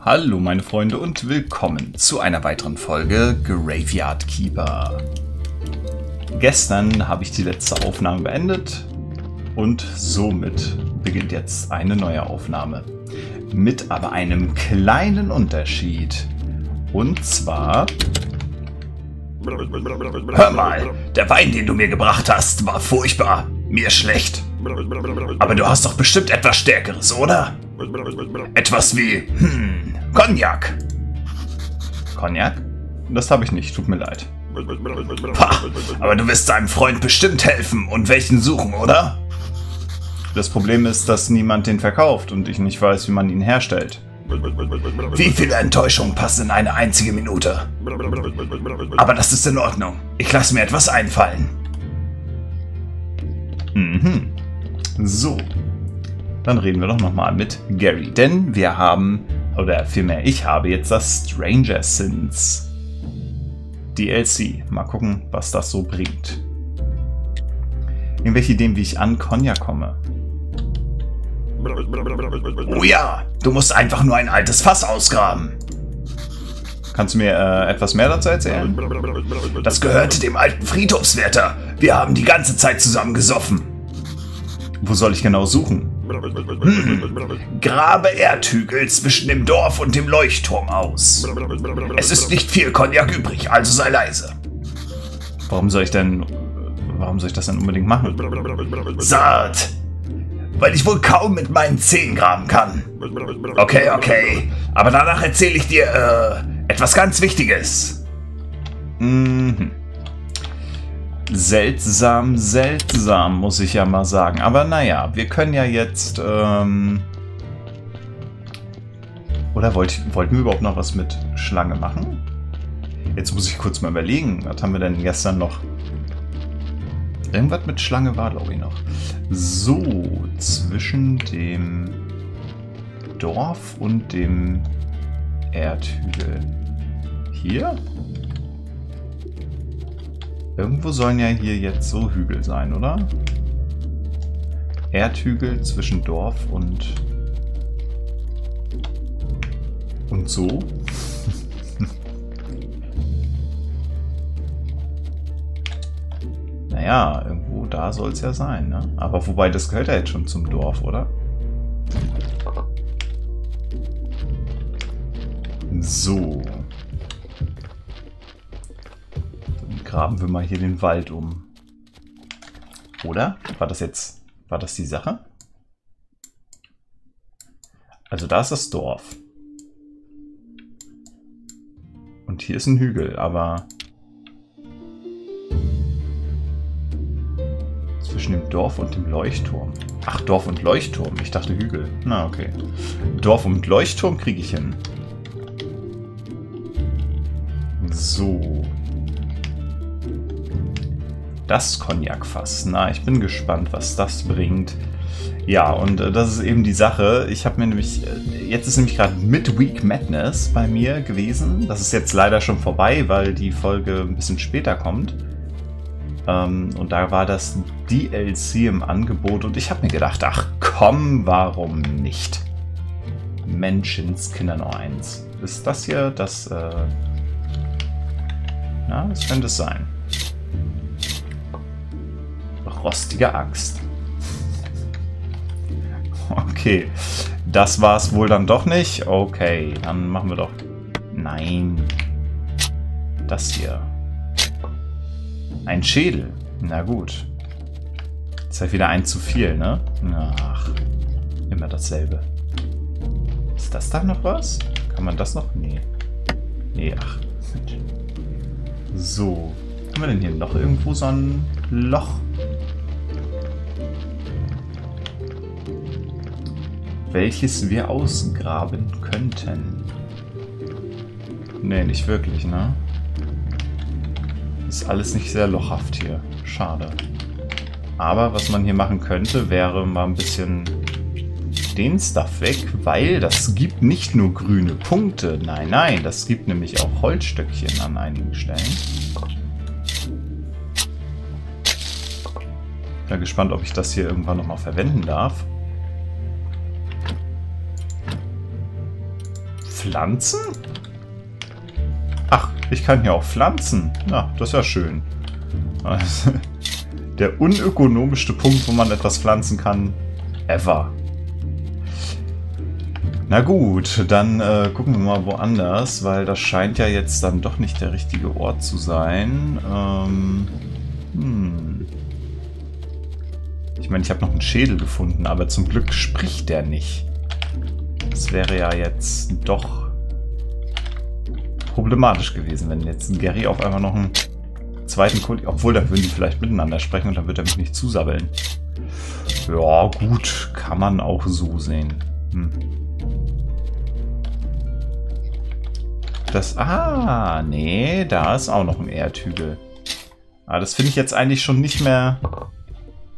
Hallo meine Freunde und willkommen zu einer weiteren Folge Graveyard Keeper. Gestern habe ich die letzte Aufnahme beendet und somit beginnt jetzt eine neue Aufnahme. Mit aber einem kleinen Unterschied. Und zwar... Hör mal, der Wein, den du mir gebracht hast, war furchtbar. Mir schlecht. Aber du hast doch bestimmt etwas Stärkeres, oder? Etwas wie, hm, Cognac. Cognac? Das habe ich nicht, tut mir leid. Pah, aber du wirst deinem Freund bestimmt helfen und welchen suchen, oder? Das Problem ist, dass niemand den verkauft und ich nicht weiß, wie man ihn herstellt. Wie viele Enttäuschungen passen in eine einzige Minute? Aber das ist in Ordnung. Ich lasse mir etwas einfallen. Mhm. So. Dann reden wir doch nochmal mit Gary. Denn wir haben, oder vielmehr ich habe jetzt das Stranger Sins DLC. Mal gucken, was das so bringt. Irgendwelche Ideen, wie ich an Konya komme. Oh ja, du musst einfach nur ein altes Fass ausgraben. Kannst du mir äh, etwas mehr dazu erzählen? Das gehörte dem alten Friedhofswärter. Wir haben die ganze Zeit zusammen gesoffen. Wo soll ich genau suchen? Grabe Erdhügel zwischen dem Dorf und dem Leuchtturm aus. Es ist nicht viel Cognac übrig, also sei leise. Warum soll ich denn... Warum soll ich das denn unbedingt machen? Saat! Weil ich wohl kaum mit meinen Zehen graben kann. Okay, okay. Aber danach erzähle ich dir, äh, etwas ganz Wichtiges. Mhm. Seltsam, seltsam, muss ich ja mal sagen. Aber naja, wir können ja jetzt... Ähm Oder wollt, wollten wir überhaupt noch was mit Schlange machen? Jetzt muss ich kurz mal überlegen. Was haben wir denn gestern noch? Irgendwas mit Schlange war, glaube ich, noch. So, zwischen dem Dorf und dem Erdhügel. Hier? Irgendwo sollen ja hier jetzt so Hügel sein, oder? Erdhügel zwischen Dorf und... Und so? naja, irgendwo da soll es ja sein, ne? Aber wobei, das gehört ja jetzt schon zum Dorf, oder? So. Graben wir mal hier den Wald um. Oder? War das jetzt... War das die Sache? Also da ist das Dorf. Und hier ist ein Hügel, aber... Zwischen dem Dorf und dem Leuchtturm. Ach, Dorf und Leuchtturm. Ich dachte Hügel. Na, okay. Dorf und Leuchtturm kriege ich hin. So. Das Cognac-Fass. Na, ich bin gespannt, was das bringt. Ja, und äh, das ist eben die Sache. Ich habe mir nämlich, äh, jetzt ist nämlich gerade Midweek Madness bei mir gewesen. Das ist jetzt leider schon vorbei, weil die Folge ein bisschen später kommt. Ähm, und da war das DLC im Angebot und ich habe mir gedacht, ach komm, warum nicht? Menschenskinder noch eins. Ist das hier das, äh, na, das könnte es sein. Rostige Axt. Okay, das war es wohl dann doch nicht. Okay, dann machen wir doch... Nein. Das hier. Ein Schädel. Na gut. Ist halt wieder ein zu viel, ne? Ach, immer dasselbe. Ist das da noch was? Kann man das noch? Nee. Nee, ach. So. Haben wir denn hier noch irgendwo so ein Loch? Welches wir ausgraben könnten. Nee, nicht wirklich, ne? Ist alles nicht sehr lochhaft hier. Schade. Aber was man hier machen könnte, wäre mal ein bisschen den Stuff weg, weil das gibt nicht nur grüne Punkte. Nein, nein, das gibt nämlich auch Holzstöckchen an einigen Stellen. Bin gespannt, ob ich das hier irgendwann nochmal verwenden darf. Pflanzen? Ach, ich kann hier auch pflanzen. Na, das ist ja schön. Der unökonomischste Punkt, wo man etwas pflanzen kann, ever. Na gut, dann äh, gucken wir mal woanders, weil das scheint ja jetzt dann doch nicht der richtige Ort zu sein. Ähm, hm. Ich meine, ich habe noch einen Schädel gefunden, aber zum Glück spricht der nicht. Das wäre ja jetzt doch problematisch gewesen, wenn jetzt Gary auf einmal noch einen zweiten Kollegen... Obwohl, dann würden die vielleicht miteinander sprechen und dann wird er mich nicht zusabbeln. Ja, gut, kann man auch so sehen. Hm. Das... Ah, nee, da ist auch noch ein Erdhügel. Aber das finde ich jetzt eigentlich schon nicht mehr...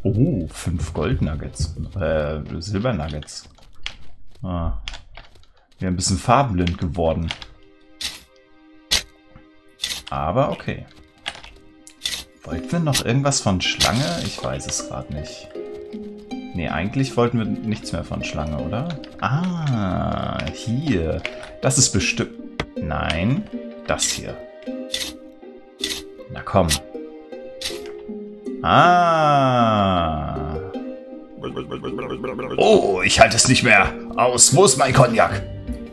Oh, fünf Goldnuggets. Äh, Silbernuggets. Ah. Wir ein bisschen farbenblind geworden. Aber okay. Wollten wir noch irgendwas von Schlange? Ich weiß es gerade nicht. Nee, eigentlich wollten wir nichts mehr von Schlange, oder? Ah, hier. Das ist bestimmt... Nein, das hier. Na komm. Ah. Oh, ich halte es nicht mehr. Aus, wo ist mein Cognac?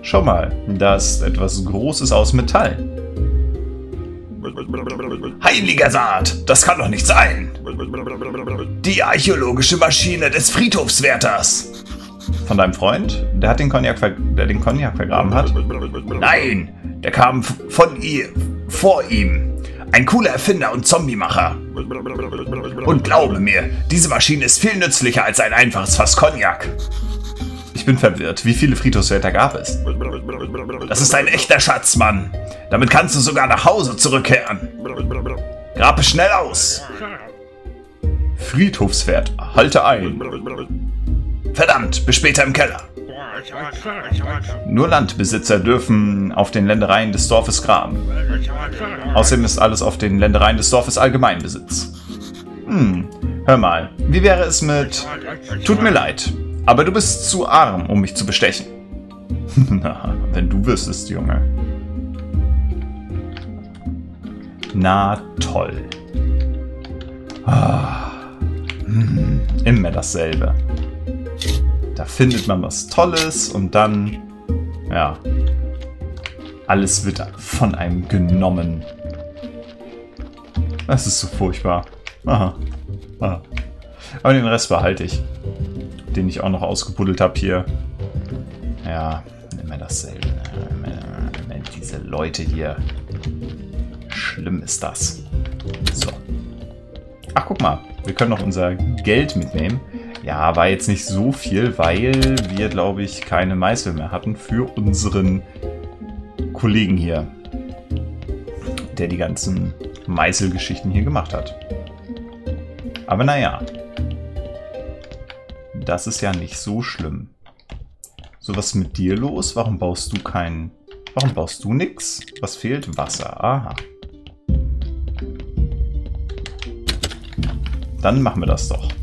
Schau mal, das ist etwas Großes aus Metall. Heiliger Saat, das kann doch nicht sein. Die archäologische Maschine des Friedhofswärters. Von deinem Freund? Der hat den Cognac, der den Cognac vergraben hat? Nein, der kam von ihr, vor ihm. Ein cooler Erfinder und Zombiemacher. Und glaube mir, diese Maschine ist viel nützlicher als ein einfaches Fass Cognac. Ich bin verwirrt. Wie viele Friedhofswärter gab es? Das ist ein echter Schatz, Mann. Damit kannst du sogar nach Hause zurückkehren. Grabe schnell aus. Friedhofswert, halte ein. Verdammt, bis später im Keller. Nur Landbesitzer dürfen auf den Ländereien des Dorfes graben. Außerdem ist alles auf den Ländereien des Dorfes Allgemeinbesitz. Hm, hör mal, wie wäre es mit... Tut mir leid, aber du bist zu arm, um mich zu bestechen. Na, wenn du wüsstest, Junge. Na toll. Ah, hm, immer dasselbe. Da findet man was Tolles und dann, ja, alles wird von einem genommen. Das ist so furchtbar. Aha. Aha. Aber den Rest behalte ich. Den ich auch noch ausgebuddelt habe hier. Ja, immer dasselbe. Immer, immer diese Leute hier. Schlimm ist das. So. Ach, guck mal. Wir können noch unser Geld mitnehmen. Ja, war jetzt nicht so viel, weil wir, glaube ich, keine Meißel mehr hatten für unseren Kollegen hier, der die ganzen Meißelgeschichten hier gemacht hat. Aber naja, das ist ja nicht so schlimm. So, was ist mit dir los? Warum baust du keinen... Warum baust du nichts? Was fehlt? Wasser. Aha. Dann machen wir das doch.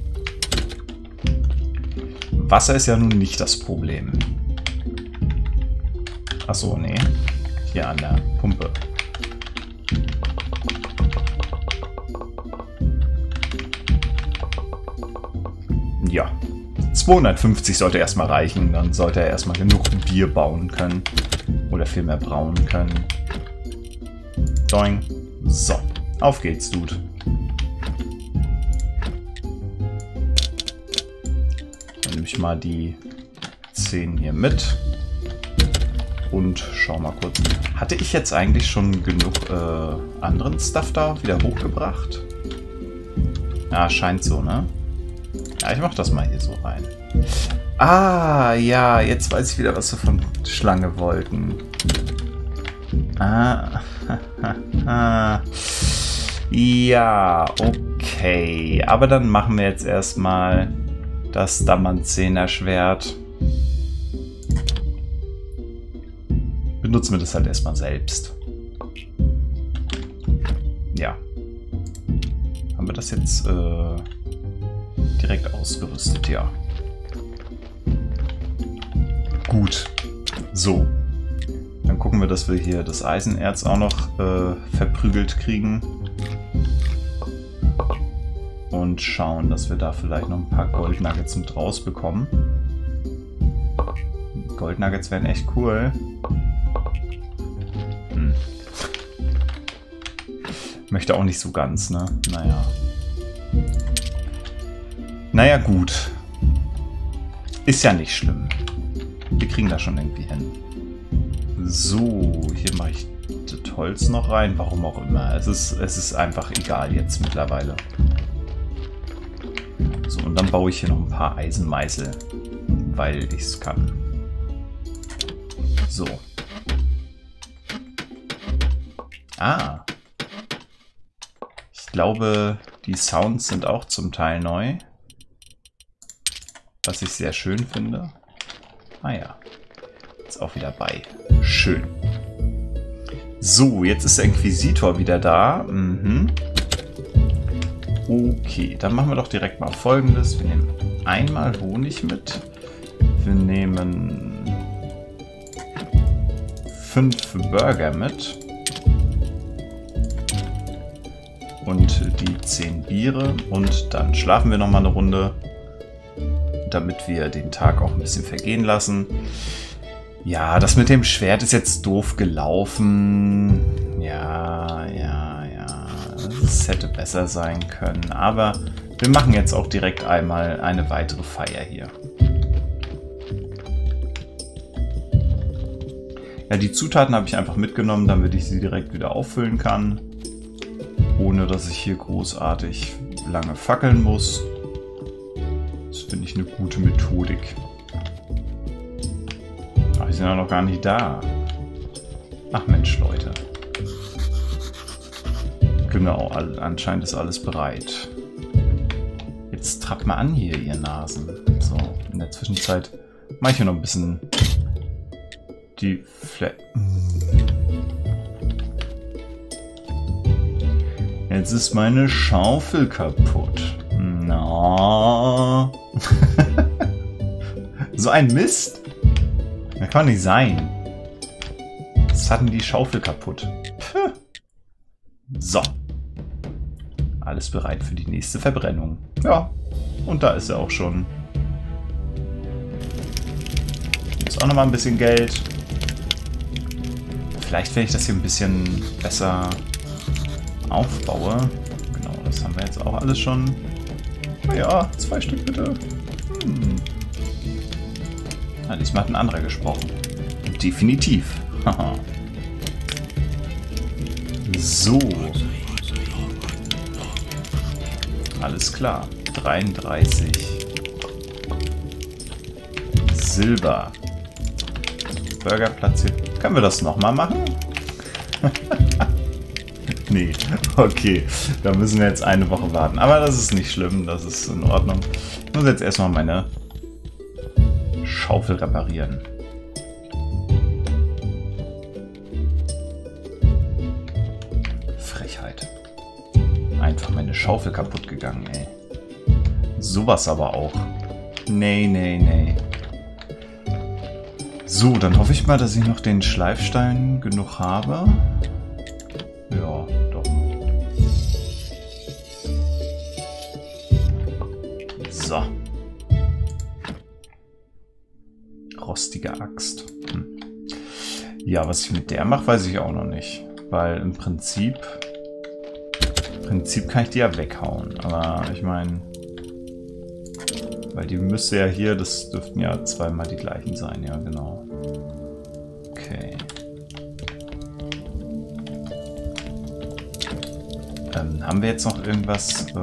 Wasser ist ja nun nicht das Problem. Achso, nee. Hier an der Pumpe. Ja. 250 sollte erstmal reichen. Dann sollte er erstmal genug Bier bauen können. Oder vielmehr brauen können. Doing. So. Auf geht's, Dude. Mal die 10 hier mit. Und schau mal kurz. Hatte ich jetzt eigentlich schon genug äh, anderen Stuff da wieder hochgebracht? Ja, scheint so, ne? Ja, ich mach das mal hier so rein. Ah, ja, jetzt weiß ich wieder, was wir von Schlange wollten. Ah, ja, okay. Aber dann machen wir jetzt erstmal das Damanzener Schwert. Benutzen wir das halt erstmal selbst. Ja. Haben wir das jetzt äh, direkt ausgerüstet? Ja. Gut. So. Dann gucken wir, dass wir hier das Eisenerz auch noch äh, verprügelt kriegen. Und schauen, dass wir da vielleicht noch ein paar Goldnuggets mit rausbekommen. Goldnuggets wären echt cool. Hm. Möchte auch nicht so ganz, ne? Naja. Naja, gut. Ist ja nicht schlimm. Wir kriegen das schon irgendwie hin. So, hier mache ich das Holz noch rein. Warum auch immer. Es ist, es ist einfach egal jetzt mittlerweile. So, und dann baue ich hier noch ein paar Eisenmeißel. Weil ich es kann. So. Ah. Ich glaube, die Sounds sind auch zum Teil neu. Was ich sehr schön finde. Ah ja. Ist auch wieder bei. Schön. So, jetzt ist der Inquisitor wieder da. Mhm. Okay, dann machen wir doch direkt mal folgendes. Wir nehmen einmal Honig mit. Wir nehmen fünf Burger mit. Und die zehn Biere. Und dann schlafen wir nochmal eine Runde, damit wir den Tag auch ein bisschen vergehen lassen. Ja, das mit dem Schwert ist jetzt doof gelaufen. Ja, ja. Es hätte besser sein können. Aber wir machen jetzt auch direkt einmal eine weitere Feier hier. Ja, die Zutaten habe ich einfach mitgenommen, damit ich sie direkt wieder auffüllen kann. Ohne dass ich hier großartig lange fackeln muss. Das finde ich eine gute Methodik. Ach, die sind ja noch gar nicht da. Ach Mensch, Leute. Genau, anscheinend ist alles bereit. Jetzt trappt mal an hier, ihr Nasen. So, in der Zwischenzeit mache ich hier noch ein bisschen die Flat. Jetzt ist meine Schaufel kaputt. Na. so ein Mist. Das kann nicht sein. Jetzt hatten die Schaufel kaputt. Puh. So. Alles bereit für die nächste Verbrennung. Ja. Und da ist er auch schon. Jetzt auch nochmal ein bisschen Geld. Vielleicht, wenn ich das hier ein bisschen besser aufbaue. Genau, das haben wir jetzt auch alles schon. Naja, zwei Stück bitte. Hm. Ah, diesmal hat ein anderer gesprochen. Definitiv. so. Alles klar. 33. Silber. Burger platziert können wir das nochmal machen? nee, okay. Da müssen wir jetzt eine Woche warten. Aber das ist nicht schlimm, das ist in Ordnung. Ich muss jetzt erstmal meine Schaufel reparieren. Schaufel kaputt gegangen, ey. Sowas aber auch. Nee, nee, nee. So, dann hoffe ich mal, dass ich noch den Schleifstein genug habe. Ja, doch. So. Rostige Axt. Hm. Ja, was ich mit der mache, weiß ich auch noch nicht. Weil im Prinzip... Prinzip kann ich die ja weghauen. Aber ich meine... Weil die müsste ja hier, das dürften ja zweimal die gleichen sein, ja genau. Okay. Ähm, haben wir jetzt noch irgendwas? Äh,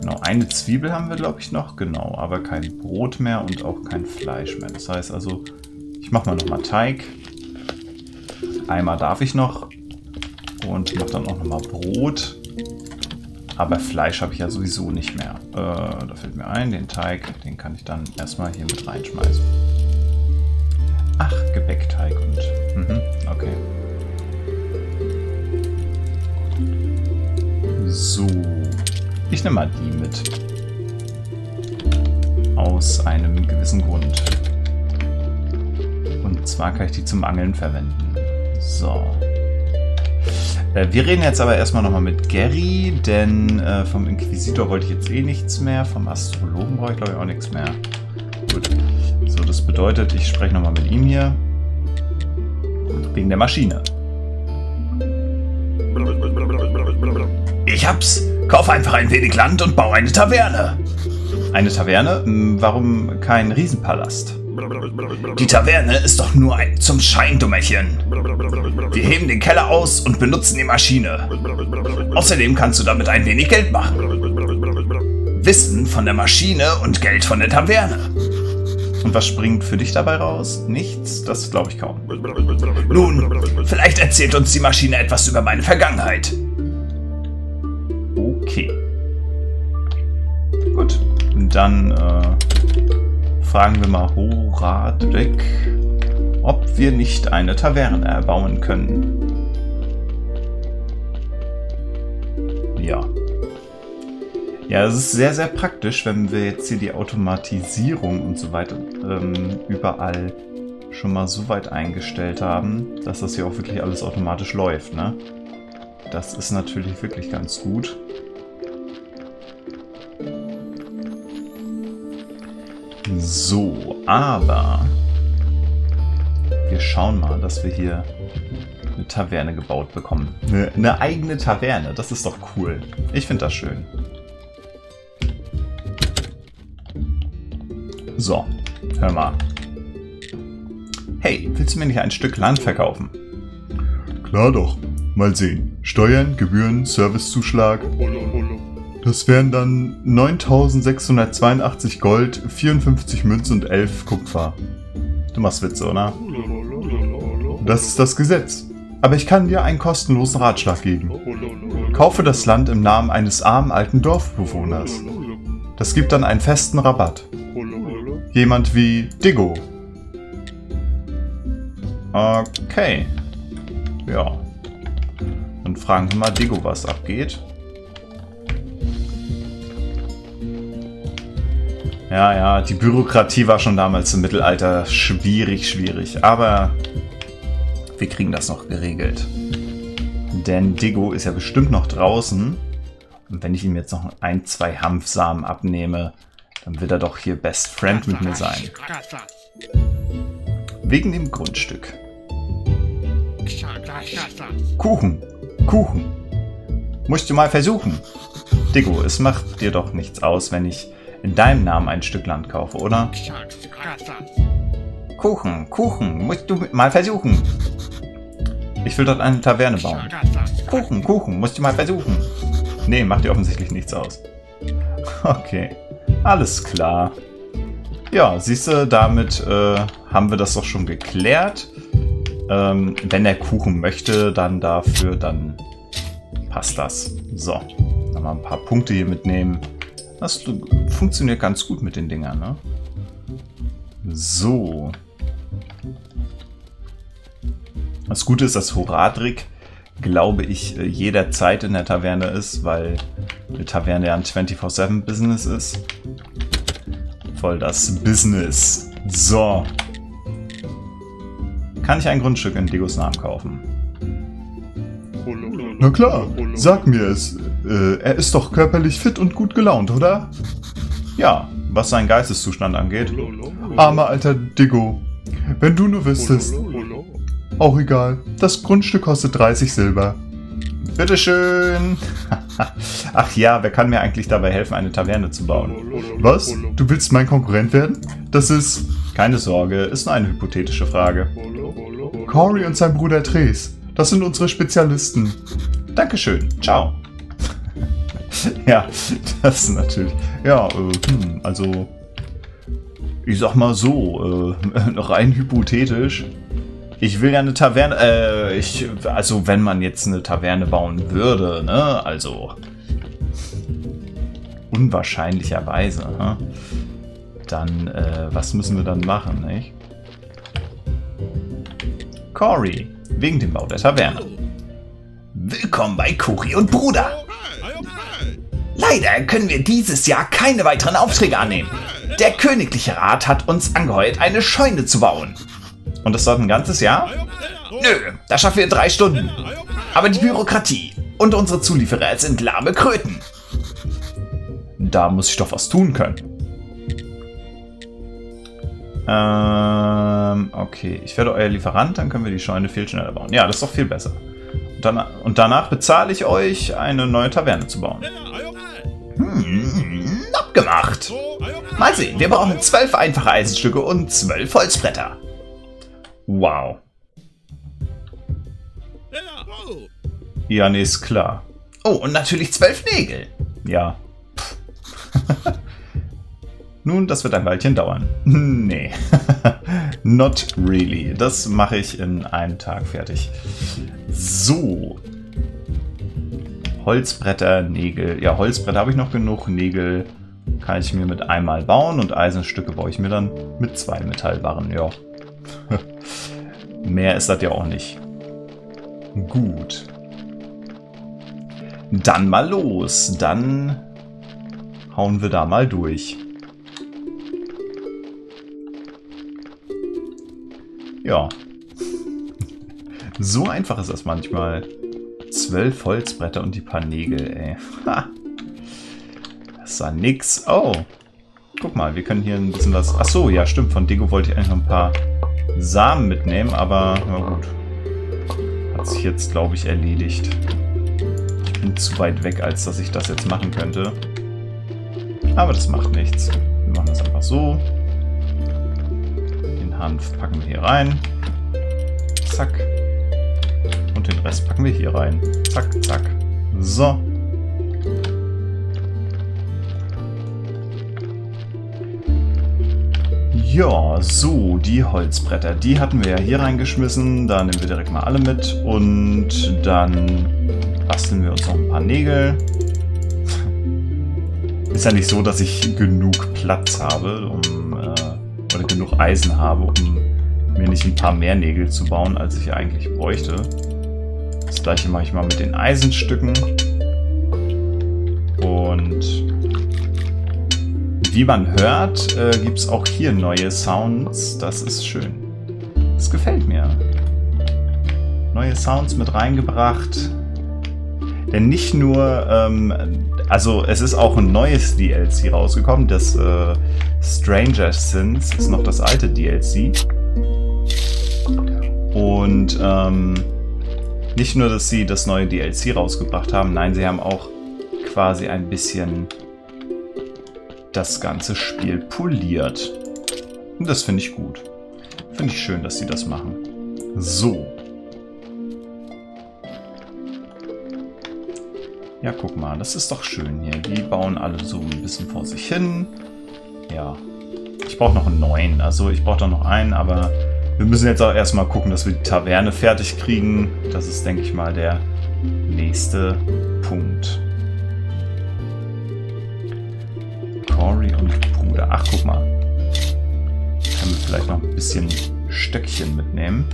genau, eine Zwiebel haben wir glaube ich noch, genau, aber kein Brot mehr und auch kein Fleisch mehr. Das heißt also, ich mache mal nochmal Teig. Eimer darf ich noch und mache dann auch nochmal Brot. Aber Fleisch habe ich ja sowieso nicht mehr. Äh, da fällt mir ein, den Teig, den kann ich dann erstmal hier mit reinschmeißen. Ach, Gebäckteig und... Mhm, okay. So. Ich nehme mal die mit. Aus einem gewissen Grund. Und Und zwar kann ich die zum Angeln verwenden. So. Äh, wir reden jetzt aber erstmal nochmal mit Gary, denn äh, vom Inquisitor wollte ich jetzt eh nichts mehr. Vom Astrologen brauche ich glaube ich auch nichts mehr. Gut. So, das bedeutet, ich spreche nochmal mit ihm hier. Wegen der Maschine. Ich hab's. Kauf einfach ein wenig Land und bau eine Taverne. Eine Taverne? Warum kein Riesenpalast? Die Taverne ist doch nur ein zum Schein, Dummerchen. Wir heben den Keller aus und benutzen die Maschine. Außerdem kannst du damit ein wenig Geld machen. Wissen von der Maschine und Geld von der Taverne. Und was springt für dich dabei raus? Nichts? Das glaube ich kaum. Nun, vielleicht erzählt uns die Maschine etwas über meine Vergangenheit. Okay. Gut. Dann äh, fragen wir mal Horadrick, ob wir nicht eine Taverne erbauen können. Ja. Ja, es ist sehr, sehr praktisch, wenn wir jetzt hier die Automatisierung und so weiter ähm, überall schon mal so weit eingestellt haben, dass das hier auch wirklich alles automatisch läuft, ne? Das ist natürlich wirklich ganz gut. So, aber wir schauen mal, dass wir hier eine Taverne gebaut bekommen. Eine, eine eigene Taverne, das ist doch cool. Ich finde das schön. So, hör mal. Hey, willst du mir nicht ein Stück Land verkaufen? Klar doch. Mal sehen. Steuern, Gebühren, Servicezuschlag. Das wären dann 9682 Gold, 54 Münz und 11 Kupfer. Du machst Witze, oder? Das ist das Gesetz. Aber ich kann dir einen kostenlosen Ratschlag geben. Kaufe das Land im Namen eines armen alten Dorfbewohners. Das gibt dann einen festen Rabatt. Jemand wie Diggo. Okay. Ja. Dann fragen wir mal Diggo, was abgeht. Ja, ja, die Bürokratie war schon damals im Mittelalter schwierig, schwierig. Aber wir kriegen das noch geregelt. Denn Diggo ist ja bestimmt noch draußen. Und wenn ich ihm jetzt noch ein, zwei Hanfsamen abnehme, dann wird er doch hier Best Friend mit mir sein. Wegen dem Grundstück. Kuchen. Kuchen. Musst du mal versuchen. Diggo, es macht dir doch nichts aus, wenn ich in deinem Namen ein Stück Land kaufe, oder? Kuchen, Kuchen, musst du mal versuchen. Ich will dort eine Taverne bauen. Kuchen, Kuchen, musst du mal versuchen. Nee, macht dir offensichtlich nichts aus. Okay. Alles klar. Ja, siehst du, damit äh, haben wir das doch schon geklärt. Ähm, wenn der Kuchen möchte, dann dafür, dann passt das. So, nochmal ein paar Punkte hier mitnehmen. Das funktioniert ganz gut mit den Dingern, ne? So. Das Gute ist, dass Horadrik, glaube ich, äh, jederzeit in der Taverne ist, weil eine Taverne ja ein 24-7-Business ist. Voll das Business. So. Kann ich ein Grundstück in Digos Namen kaufen? Na klar, sag mir es. Äh, er ist doch körperlich fit und gut gelaunt, oder? Ja, was seinen Geisteszustand angeht. Armer alter Diggo. Wenn du nur wüsstest. Auch egal. Das Grundstück kostet 30 Silber. Bitteschön. Ach ja, wer kann mir eigentlich dabei helfen, eine Taverne zu bauen? Was? Du willst mein Konkurrent werden? Das ist... Keine Sorge, ist nur eine hypothetische Frage. Cory und sein Bruder Tres. Das sind unsere Spezialisten. Dankeschön. Ciao. ja, das ist natürlich... Ja, äh, hm, also... Ich sag mal so, äh, rein hypothetisch ich will ja eine Taverne, äh, ich, also wenn man jetzt eine Taverne bauen würde, ne, also unwahrscheinlicherweise, ne? dann, äh, was müssen wir dann machen, nicht? Cory, wegen dem Bau der Taverne. Willkommen bei Cory und Bruder. Leider können wir dieses Jahr keine weiteren Aufträge annehmen. Der Königliche Rat hat uns angeheuert, eine Scheune zu bauen. Und das dauert ein ganzes Jahr? Nö, das schaffen wir in drei Stunden. Aber die Bürokratie und unsere Zulieferer sind lahme Kröten. Da muss ich doch was tun können. Ähm, okay. Ich werde euer Lieferant, dann können wir die Scheune viel schneller bauen. Ja, das ist doch viel besser. Und, dann, und danach bezahle ich euch, eine neue Taverne zu bauen. Hm, abgemacht. Mal sehen, wir brauchen zwölf einfache Eisenstücke und zwölf Holzbretter. Wow. Ja, nee, ist klar. Oh, und natürlich zwölf Nägel. Ja. Nun, das wird ein Weilchen dauern. nee. Not really. Das mache ich in einem Tag fertig. So. Holzbretter, Nägel. Ja, Holzbretter habe ich noch genug. Nägel kann ich mir mit einmal bauen und Eisenstücke baue ich mir dann mit zwei Metallbarren. Ja. Mehr ist das ja auch nicht. Gut. Dann mal los. Dann hauen wir da mal durch. Ja. So einfach ist das manchmal. Zwölf Holzbretter und die paar Nägel, ey. Ha. War nix. Oh. Guck mal, wir können hier ein bisschen was... Ach so, ja, stimmt. Von Dego wollte ich eigentlich noch ein paar Samen mitnehmen, aber na gut. Hat sich jetzt, glaube ich, erledigt. Ich bin zu weit weg, als dass ich das jetzt machen könnte. Aber das macht nichts. Wir machen das einfach so. Den Hanf packen wir hier rein. Zack. Und den Rest packen wir hier rein. Zack, zack. So. Ja, so, die Holzbretter, die hatten wir ja hier reingeschmissen. Da nehmen wir direkt mal alle mit. Und dann basteln wir uns noch ein paar Nägel. Ist ja nicht so, dass ich genug Platz habe, um, äh, oder genug Eisen habe, um mir nicht ein paar mehr Nägel zu bauen, als ich eigentlich bräuchte. Das gleiche mache ich mal mit den Eisenstücken. Und wie man hört, äh, gibt es auch hier neue Sounds. Das ist schön. Das gefällt mir. Neue Sounds mit reingebracht. Denn nicht nur, ähm, also es ist auch ein neues DLC rausgekommen. Das äh, Stranger Sins ist noch das alte DLC. Und ähm, nicht nur, dass sie das neue DLC rausgebracht haben, nein, sie haben auch quasi ein bisschen das ganze Spiel poliert. Und das finde ich gut. Finde ich schön, dass sie das machen. So. Ja, guck mal, das ist doch schön hier. Die bauen alle so ein bisschen vor sich hin. Ja. Ich brauche noch einen neuen. Also ich brauche da noch einen, aber wir müssen jetzt auch erstmal gucken, dass wir die Taverne fertig kriegen. Das ist, denke ich mal, der nächste Punkt. Bruder. Ach, guck mal. Können wir vielleicht noch ein bisschen Stöckchen mitnehmen.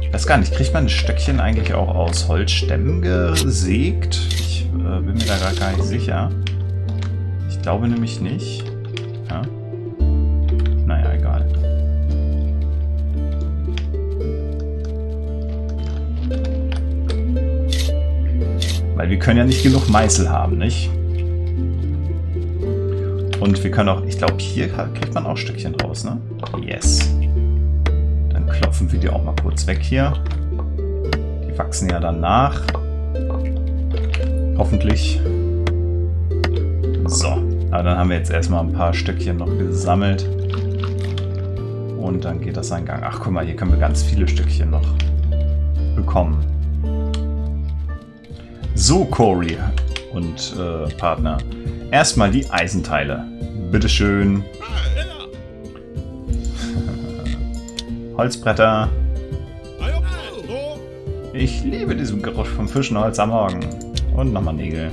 Ich weiß gar nicht, kriegt man Stöckchen eigentlich auch aus Holzstämmen gesägt? Ich äh, bin mir da gar nicht sicher. Ich glaube nämlich nicht. Ja? Naja, egal. Weil wir können ja nicht genug Meißel haben, nicht? Und wir können auch, ich glaube, hier kriegt man auch Stückchen raus, ne? Yes. Dann klopfen wir die auch mal kurz weg hier. Die wachsen ja dann nach. Hoffentlich. So. Aber dann haben wir jetzt erstmal ein paar Stückchen noch gesammelt. Und dann geht das seinen Gang. Ach, guck mal, hier können wir ganz viele Stückchen noch bekommen. So, Corey und äh, Partner. Erstmal die Eisenteile. Bitteschön. Holzbretter. Ich liebe diesen Geruch vom Fischenholz am Morgen. Und nochmal Nägel.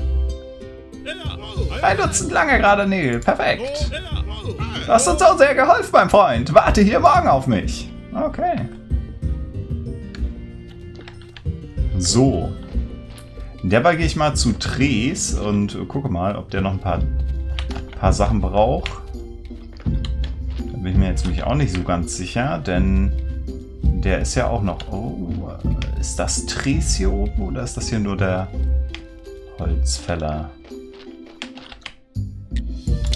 Ein Dutzend lange gerade Nägel. Perfekt. Du hast uns so sehr geholfen, mein Freund. Warte hier morgen auf mich. Okay. So. Derweil gehe ich mal zu Tres und gucke mal, ob der noch ein paar paar Sachen brauche. Da bin ich mir jetzt nämlich auch nicht so ganz sicher, denn Der ist ja auch noch... Oh, ist das Tres hier oben oder ist das hier nur der Holzfäller?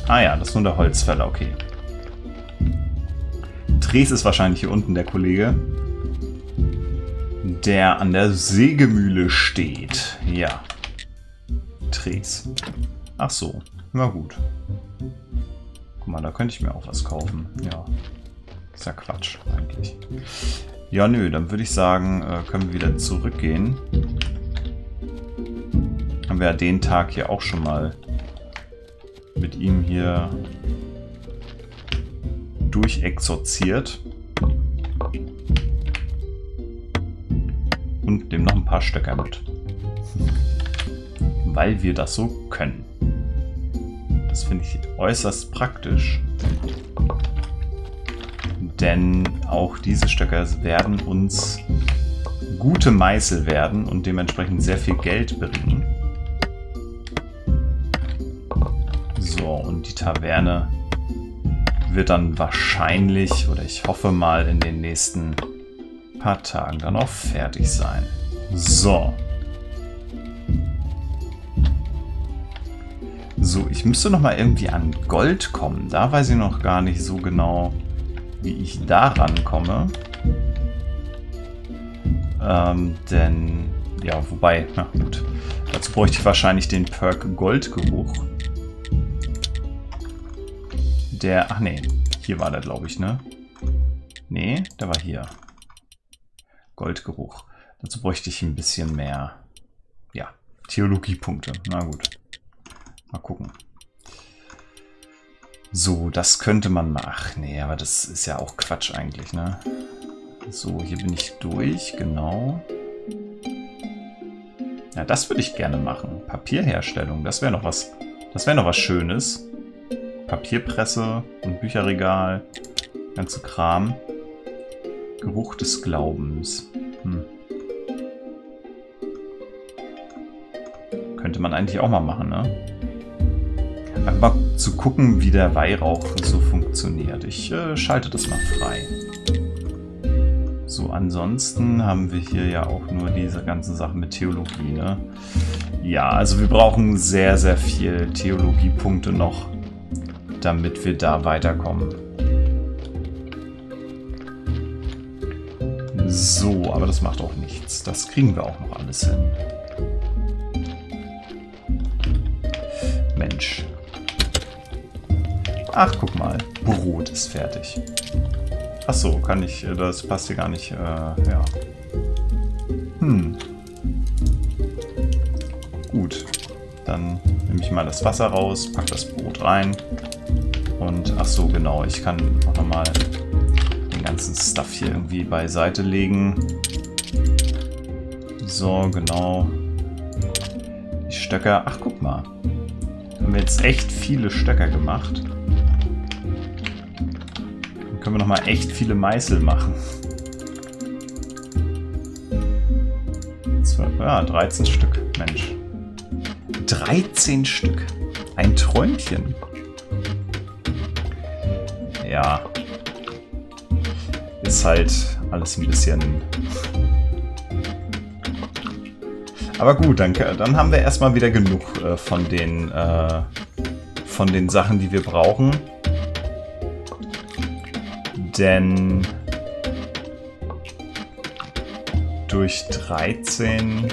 Ah ja, das ist nur der Holzfäller, okay. Tres ist wahrscheinlich hier unten der Kollege, der an der Sägemühle steht. Ja. Tres. Ach so, na gut. Guck mal, da könnte ich mir auch was kaufen. Ja. Ist ja Quatsch eigentlich. Ja, nö, dann würde ich sagen, äh, können wir wieder zurückgehen. Haben wir ja den Tag hier auch schon mal mit ihm hier durchexorziert. Und dem noch ein paar Stöcker mit. Weil wir das so können. Das finde ich äußerst praktisch. Denn auch diese Stöcker werden uns gute Meißel werden und dementsprechend sehr viel Geld bringen. So, und die Taverne wird dann wahrscheinlich, oder ich hoffe mal, in den nächsten paar Tagen dann auch fertig sein. So. So, ich müsste noch mal irgendwie an Gold kommen. Da weiß ich noch gar nicht so genau, wie ich da rankomme. Ähm, denn, ja, wobei, na gut. Dazu bräuchte ich wahrscheinlich den Perk Goldgeruch. Der, ach nee, hier war der, glaube ich, ne? Nee, der war hier. Goldgeruch. Dazu bräuchte ich ein bisschen mehr, ja, Theologiepunkte. Na gut. Mal gucken. So, das könnte man machen. Ach nee, aber das ist ja auch Quatsch eigentlich, ne? So, hier bin ich durch, genau. Ja, das würde ich gerne machen. Papierherstellung, das wäre noch was. Das wäre noch was Schönes. Papierpresse und Bücherregal. Ganze Kram. Geruch des Glaubens. Hm. Könnte man eigentlich auch mal machen, ne? Einfach zu gucken, wie der Weihrauch so funktioniert. Ich äh, schalte das mal frei. So, ansonsten haben wir hier ja auch nur diese ganzen Sachen mit Theologie, ne? Ja, also wir brauchen sehr, sehr viel Theologiepunkte noch, damit wir da weiterkommen. So, aber das macht auch nichts. Das kriegen wir auch noch alles hin. Mensch, Ach, guck mal. Brot ist fertig. Ach so, kann ich... Äh, das passt hier gar nicht. Äh, ja. Hm. Gut. Dann nehme ich mal das Wasser raus, pack das Brot rein. Und, ach so, genau. Ich kann auch nochmal den ganzen Stuff hier irgendwie beiseite legen. So, genau. Die Stöcker. Ach, guck mal. Haben wir jetzt echt viele Stöcker gemacht wir noch mal echt viele Meißel machen. Ja, 13 Stück. Mensch. 13 Stück. Ein Träumchen. Ja. Ist halt alles ein bisschen... Aber gut, dann, dann haben wir erstmal wieder genug äh, von, den, äh, von den Sachen, die wir brauchen denn durch 13,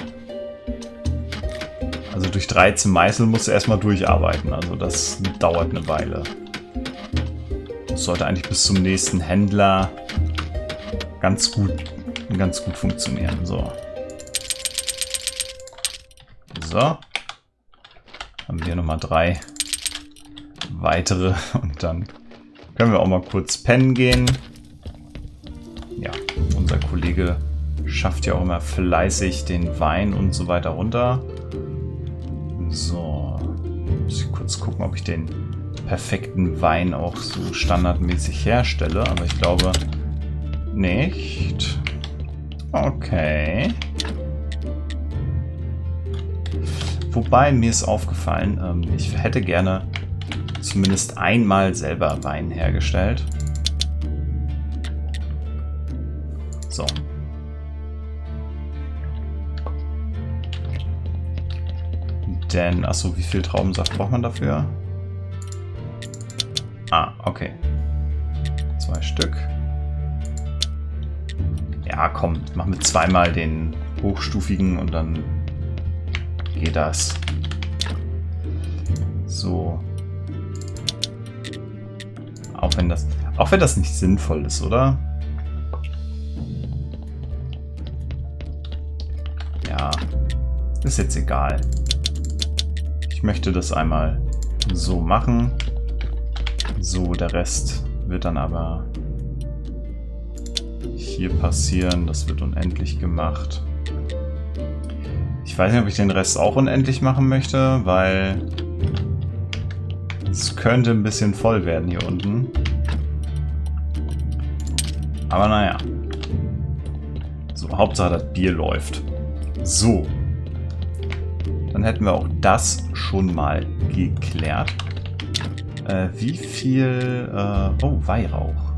also durch 13 Meißel musst du erstmal durcharbeiten, also das dauert eine Weile. Das sollte eigentlich bis zum nächsten Händler ganz gut, ganz gut funktionieren. So. So. Haben wir nochmal drei weitere und dann können wir auch mal kurz pennen gehen. Ja, unser Kollege schafft ja auch immer fleißig den Wein und so weiter runter. So, muss ich kurz gucken, ob ich den perfekten Wein auch so standardmäßig herstelle, aber ich glaube nicht. Okay. Wobei mir ist aufgefallen, ähm, ich hätte gerne zumindest einmal selber Wein hergestellt. So. Denn, achso, wie viel Traubensaft braucht man dafür? Ah, okay. Zwei Stück. Ja, komm, machen wir zweimal den hochstufigen und dann geht das. So. Auch wenn das, auch wenn das nicht sinnvoll ist, oder? Ja, ist jetzt egal. Ich möchte das einmal so machen. So, der Rest wird dann aber hier passieren. Das wird unendlich gemacht. Ich weiß nicht, ob ich den Rest auch unendlich machen möchte, weil es könnte ein bisschen voll werden hier unten. Aber naja. So, Hauptsache das Bier läuft. So. Dann hätten wir auch das schon mal geklärt. Äh, wie viel... Äh, oh, Weihrauch.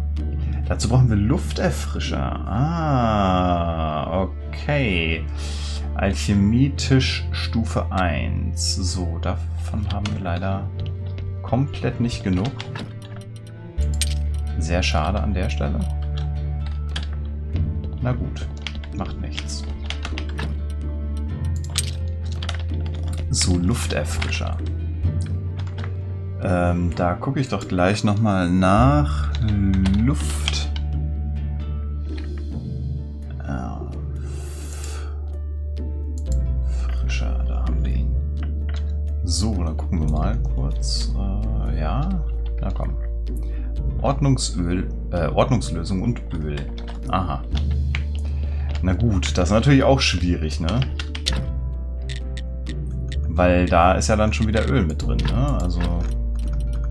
Dazu brauchen wir Lufterfrischer. Ah, okay. Alchemietisch Stufe 1. So, davon haben wir leider komplett nicht genug. Sehr schade an der Stelle. Na gut, macht nichts. So, Lufterfrischer. Ähm, da gucke ich doch gleich nochmal nach. Luft. Frischer, da haben wir ihn. So, dann gucken wir mal kurz. Ja, na komm. Ordnungsöl, äh, Ordnungslösung und Öl. Aha. Na gut, das ist natürlich auch schwierig, ne? Weil da ist ja dann schon wieder Öl mit drin, ne? Also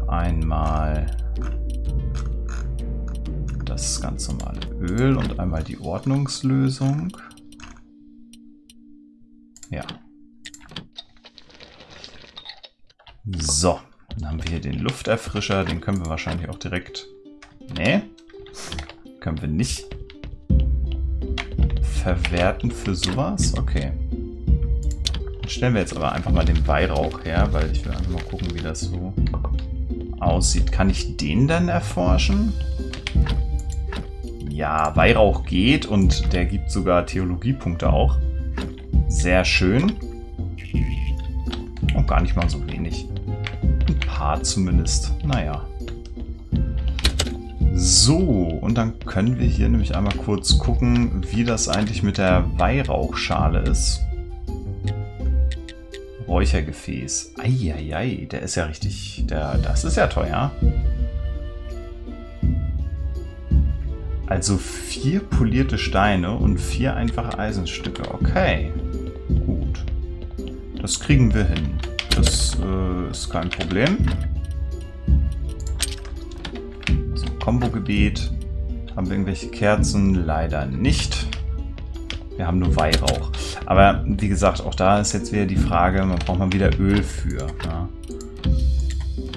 einmal das ganz normale Öl und einmal die Ordnungslösung. Ja. So, dann haben wir hier den Lufterfrischer, den können wir wahrscheinlich auch direkt... Nee, können wir nicht verwerten für sowas. Okay. Dann stellen wir jetzt aber einfach mal den Weihrauch her, weil ich will einfach mal gucken, wie das so aussieht. Kann ich den dann erforschen? Ja, Weihrauch geht und der gibt sogar Theologiepunkte auch. Sehr schön. Und oh, gar nicht mal so wenig. Paar zumindest. Naja. So, und dann können wir hier nämlich einmal kurz gucken, wie das eigentlich mit der Weihrauchschale ist. Räuchergefäß. Eieiei, der ist ja richtig... Der, das ist ja teuer. Also vier polierte Steine und vier einfache Eisenstücke. Okay. Gut. Das kriegen wir hin. Das äh, ist kein Problem. So, Kombo-Gebet. Haben wir irgendwelche Kerzen? Leider nicht. Wir haben nur Weihrauch. Aber wie gesagt, auch da ist jetzt wieder die Frage, man braucht mal wieder Öl für. Ja.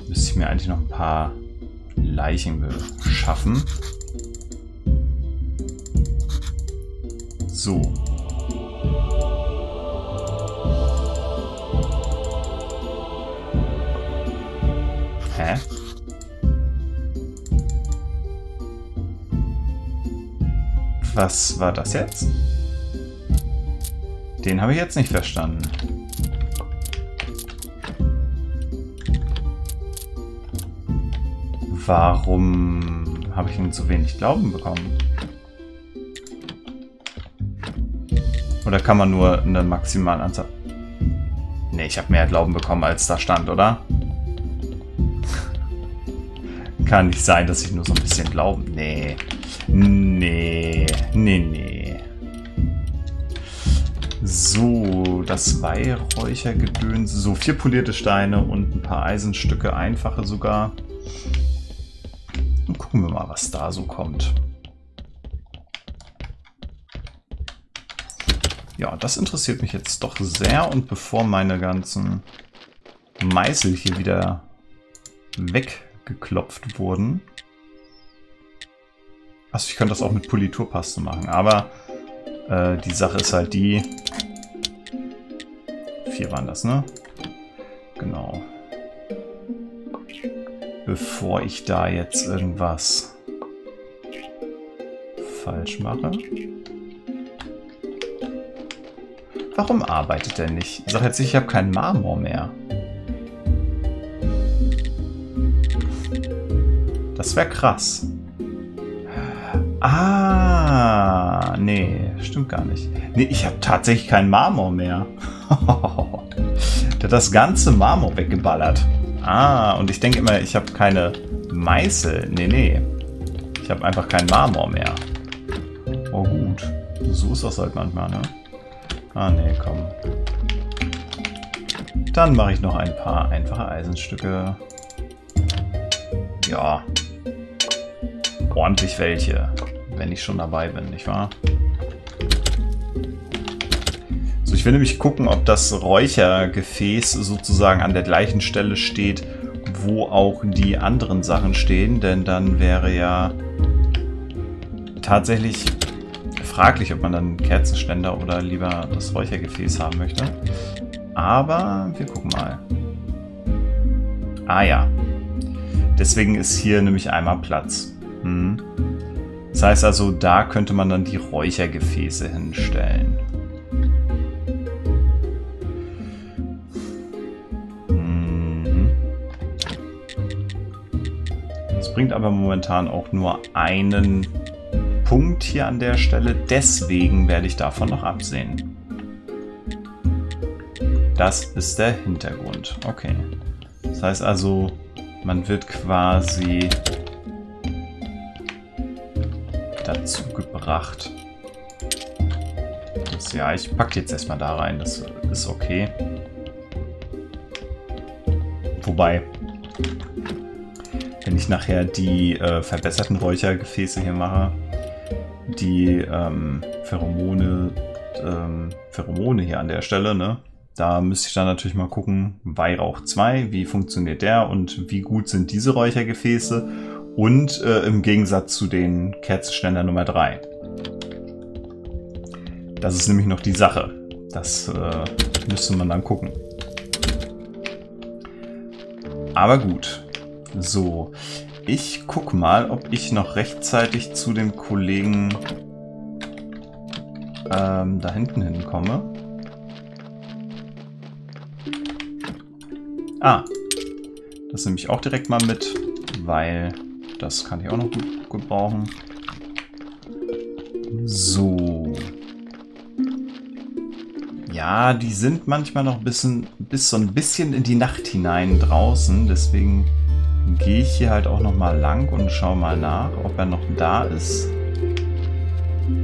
Müsste ich mir eigentlich noch ein paar Leichen beschaffen. So. Hä? Was war das jetzt? Den habe ich jetzt nicht verstanden. Warum habe ich ihn zu wenig Glauben bekommen? Oder kann man nur eine maximale Anzahl... Ne, ich habe mehr Glauben bekommen, als da stand, oder? Kann nicht sein, dass ich nur so ein bisschen Glauben... Nee. Nee. Nee, nee. So, das Weihräuchergedöns. So, vier polierte Steine und ein paar Eisenstücke, einfache sogar. Und gucken wir mal, was da so kommt. Ja, das interessiert mich jetzt doch sehr. Und bevor meine ganzen Meißel hier wieder weggeklopft wurden. Achso, ich könnte das auch mit Politurpaste machen, aber äh, die Sache ist halt die... Vier waren das, ne? Genau. Bevor ich da jetzt irgendwas falsch mache. Warum arbeitet er nicht? Sag jetzt ich habe keinen Marmor mehr. Das wäre krass. Ah, nee, stimmt gar nicht. Nee, ich habe tatsächlich keinen Marmor mehr. Der hat das ganze Marmor weggeballert. Ah, und ich denke immer, ich habe keine Meißel. Nee, nee. Ich habe einfach keinen Marmor mehr. Oh gut. So ist das halt manchmal, ne? Ah, nee, komm. Dann mache ich noch ein paar einfache Eisenstücke. Ja. Ordentlich welche. Wenn ich schon dabei bin, nicht wahr? So, ich will nämlich gucken, ob das Räuchergefäß sozusagen an der gleichen Stelle steht, wo auch die anderen Sachen stehen. Denn dann wäre ja tatsächlich fraglich, ob man dann Kerzenständer oder lieber das Räuchergefäß haben möchte. Aber wir gucken mal. Ah ja. Deswegen ist hier nämlich einmal Platz. Hm. Das heißt also, da könnte man dann die Räuchergefäße hinstellen. Mhm. Das bringt aber momentan auch nur einen Punkt hier an der Stelle. Deswegen werde ich davon noch absehen. Das ist der Hintergrund. Okay. Das heißt also, man wird quasi dazu gebracht. Das, ja, ich packe jetzt erstmal da rein. Das ist okay. Wobei, wenn ich nachher die äh, verbesserten Räuchergefäße hier mache, die ähm, Pheromone, ähm, Pheromone hier an der Stelle, ne? Da müsste ich dann natürlich mal gucken, Weihrauch 2, wie funktioniert der und wie gut sind diese Räuchergefäße und äh, im Gegensatz zu den Kerzenständer Nummer 3. Das ist nämlich noch die Sache. Das äh, müsste man dann gucken. Aber gut. So, ich guck mal, ob ich noch rechtzeitig zu dem Kollegen ähm, da hinten hinkomme. Ah, das nehme ich auch direkt mal mit, weil das kann ich auch noch gut gebrauchen. So. Ja, die sind manchmal noch bisschen, bis so ein bisschen in die Nacht hinein draußen, deswegen gehe ich hier halt auch noch mal lang und schaue mal nach, ob er noch da ist.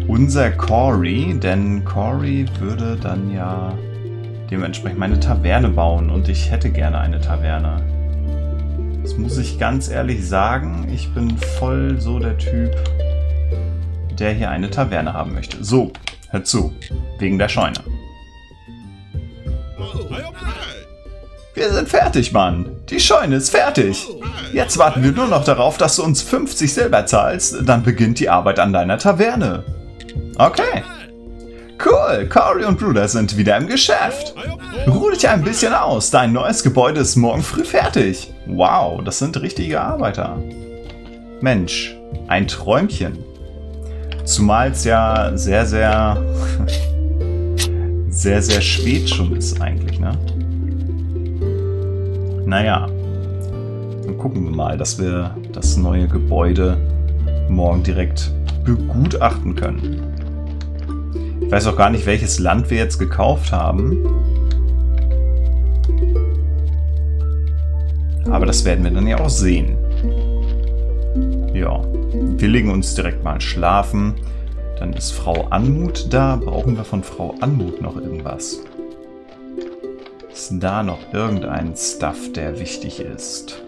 Unser Cory, denn Cory würde dann ja dementsprechend meine Taverne bauen und ich hätte gerne eine Taverne. Das muss ich ganz ehrlich sagen, ich bin voll so der Typ, der hier eine Taverne haben möchte. So, hör zu, wegen der Scheune. Wir sind fertig, Mann. Die Scheune ist fertig. Jetzt warten wir nur noch darauf, dass du uns 50 Silber zahlst. Dann beginnt die Arbeit an deiner Taverne. Okay. Cool, Cory und Bruder sind wieder im Geschäft. Ruh dich ein bisschen aus, dein neues Gebäude ist morgen früh fertig. Wow, das sind richtige Arbeiter. Mensch, ein Träumchen. Zumal es ja sehr, sehr, sehr, sehr spät schon ist eigentlich, ne? Naja, dann gucken wir mal, dass wir das neue Gebäude morgen direkt begutachten können. Ich weiß auch gar nicht, welches Land wir jetzt gekauft haben. Aber das werden wir dann ja auch sehen. Ja, wir legen uns direkt mal schlafen. Dann ist Frau Anmut da. Brauchen wir von Frau Anmut noch irgendwas? Ist da noch irgendein Stuff, der wichtig ist?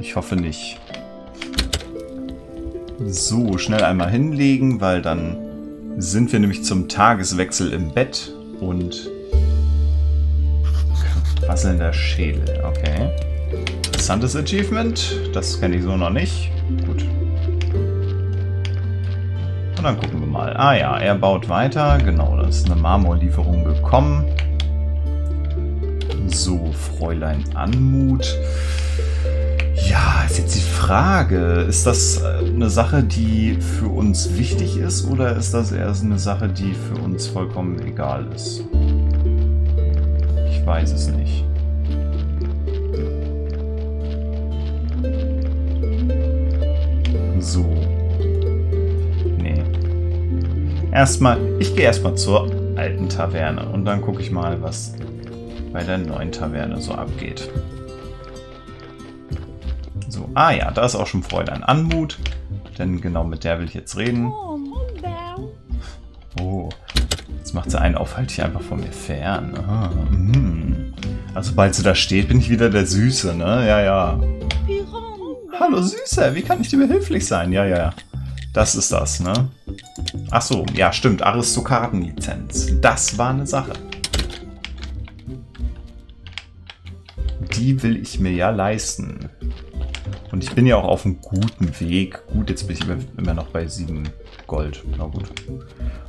Ich hoffe nicht. So, schnell einmal hinlegen, weil dann sind wir nämlich zum Tageswechsel im Bett und rasselnder Schädel. Okay. interessantes Achievement. Das kenne ich so noch nicht. Gut. Und dann gucken wir mal. Ah ja, er baut weiter. Genau, da ist eine Marmorlieferung gekommen. So, Fräulein Anmut. Ja, ist jetzt die Frage, ist das äh, eine Sache, die für uns wichtig ist oder ist das erst eine Sache, die für uns vollkommen egal ist? Ich weiß es nicht. So. Nee. Erstmal, ich gehe erstmal zur alten Taverne und dann gucke ich mal, was bei der neuen Taverne so abgeht. So, ah ja, da ist auch schon Fräulein Anmut, denn genau mit der will ich jetzt reden. Oh, jetzt macht sie einen auf, halt dich einfach von mir fern. Ah, mm. Also sobald sie da steht, bin ich wieder der Süße, ne? Ja, ja. Hallo Süße, wie kann ich dir behilflich sein? Ja, ja, ja. Das ist das, ne? Ach so, ja, stimmt. Aristokratenlizenz. Das war eine Sache. Die will ich mir ja leisten. Und ich bin ja auch auf einem guten Weg. Gut, jetzt bin ich immer noch bei 7 Gold. Na gut.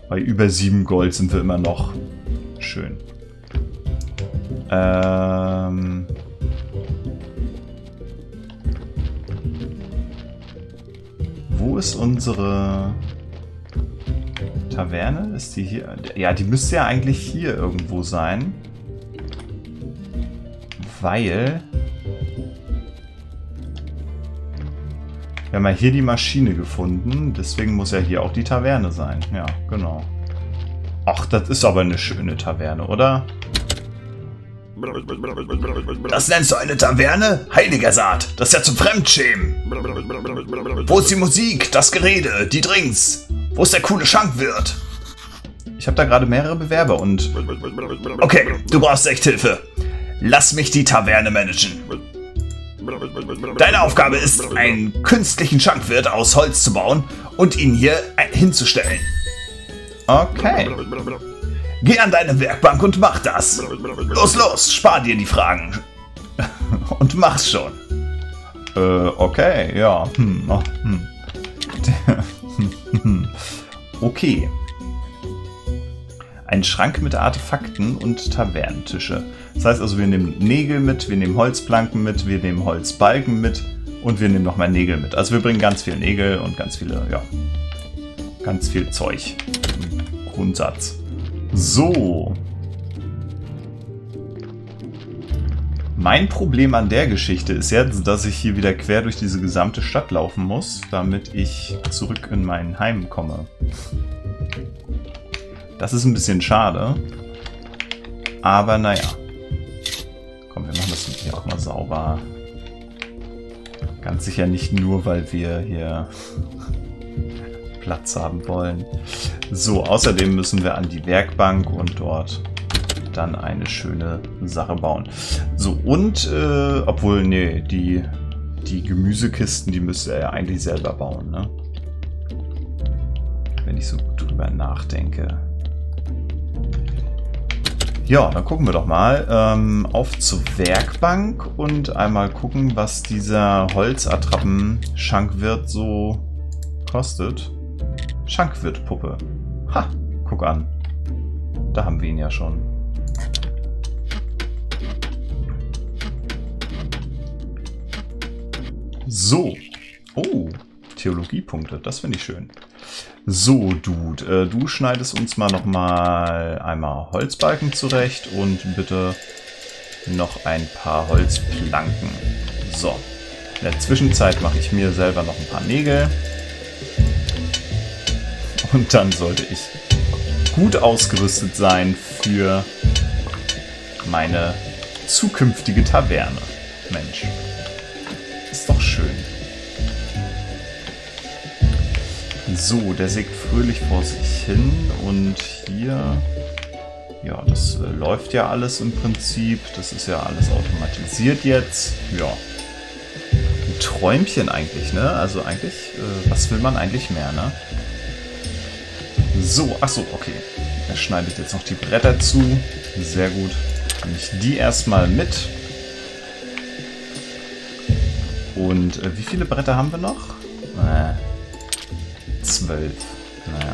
Bei über 7 Gold sind wir immer noch. Schön. Ähm... Wo ist unsere Taverne? Ist die hier? Ja, die müsste ja eigentlich hier irgendwo sein. Weil... Wir haben ja hier die Maschine gefunden, deswegen muss ja hier auch die Taverne sein. Ja, genau. Ach, das ist aber eine schöne Taverne, oder? Das nennst du eine Taverne? Heiliger Saat, das ist ja zum Fremdschämen. Wo ist die Musik, das Gerede, die Drinks? Wo ist der coole Schankwirt? Ich habe da gerade mehrere Bewerber und... Okay, du brauchst echt Hilfe. Lass mich die Taverne managen. Deine Aufgabe ist, einen künstlichen Schankwirt aus Holz zu bauen und ihn hier hinzustellen. Okay. Geh an deine Werkbank und mach das. Los, los, spar dir die Fragen. Und mach's schon. Äh, okay, ja. Hm, hm. okay. Ein Schrank mit Artefakten und Tavernentische. Das heißt also, wir nehmen Nägel mit, wir nehmen Holzplanken mit, wir nehmen Holzbalken mit und wir nehmen nochmal Nägel mit. Also wir bringen ganz viel Nägel und ganz viele, ja, ganz viel Zeug im Grundsatz. So. Mein Problem an der Geschichte ist jetzt, dass ich hier wieder quer durch diese gesamte Stadt laufen muss, damit ich zurück in mein Heim komme. Das ist ein bisschen schade. Aber naja. Komm, wir machen das hier auch mal sauber. Ganz sicher nicht nur, weil wir hier Platz haben wollen. So, außerdem müssen wir an die Werkbank und dort dann eine schöne Sache bauen. So, und, äh, obwohl, nee, die, die Gemüsekisten, die müsste er ja eigentlich selber bauen, ne? Wenn ich so drüber nachdenke. Ja, dann gucken wir doch mal ähm, auf zur Werkbank und einmal gucken, was dieser Holzattrappen-Schankwirt so kostet. Schankwirt-Puppe. Ha, guck an. Da haben wir ihn ja schon. So. Oh, Theologiepunkte. Das finde ich schön. So, Dude, äh, du schneidest uns mal nochmal einmal Holzbalken zurecht und bitte noch ein paar Holzplanken. So. In der Zwischenzeit mache ich mir selber noch ein paar Nägel. Und dann sollte ich gut ausgerüstet sein für meine zukünftige Taverne. Mensch. Ist doch schön. So, der sägt fröhlich vor sich hin und hier... Ja, das äh, läuft ja alles im Prinzip. Das ist ja alles automatisiert jetzt. Ja. Ein Träumchen eigentlich, ne? Also eigentlich, äh, was will man eigentlich mehr, ne? So, achso, okay. Er schneidet jetzt noch die Bretter zu. Sehr gut. Nehme ich die erstmal mit. Und äh, wie viele Bretter haben wir noch? Äh, zwölf. Naja.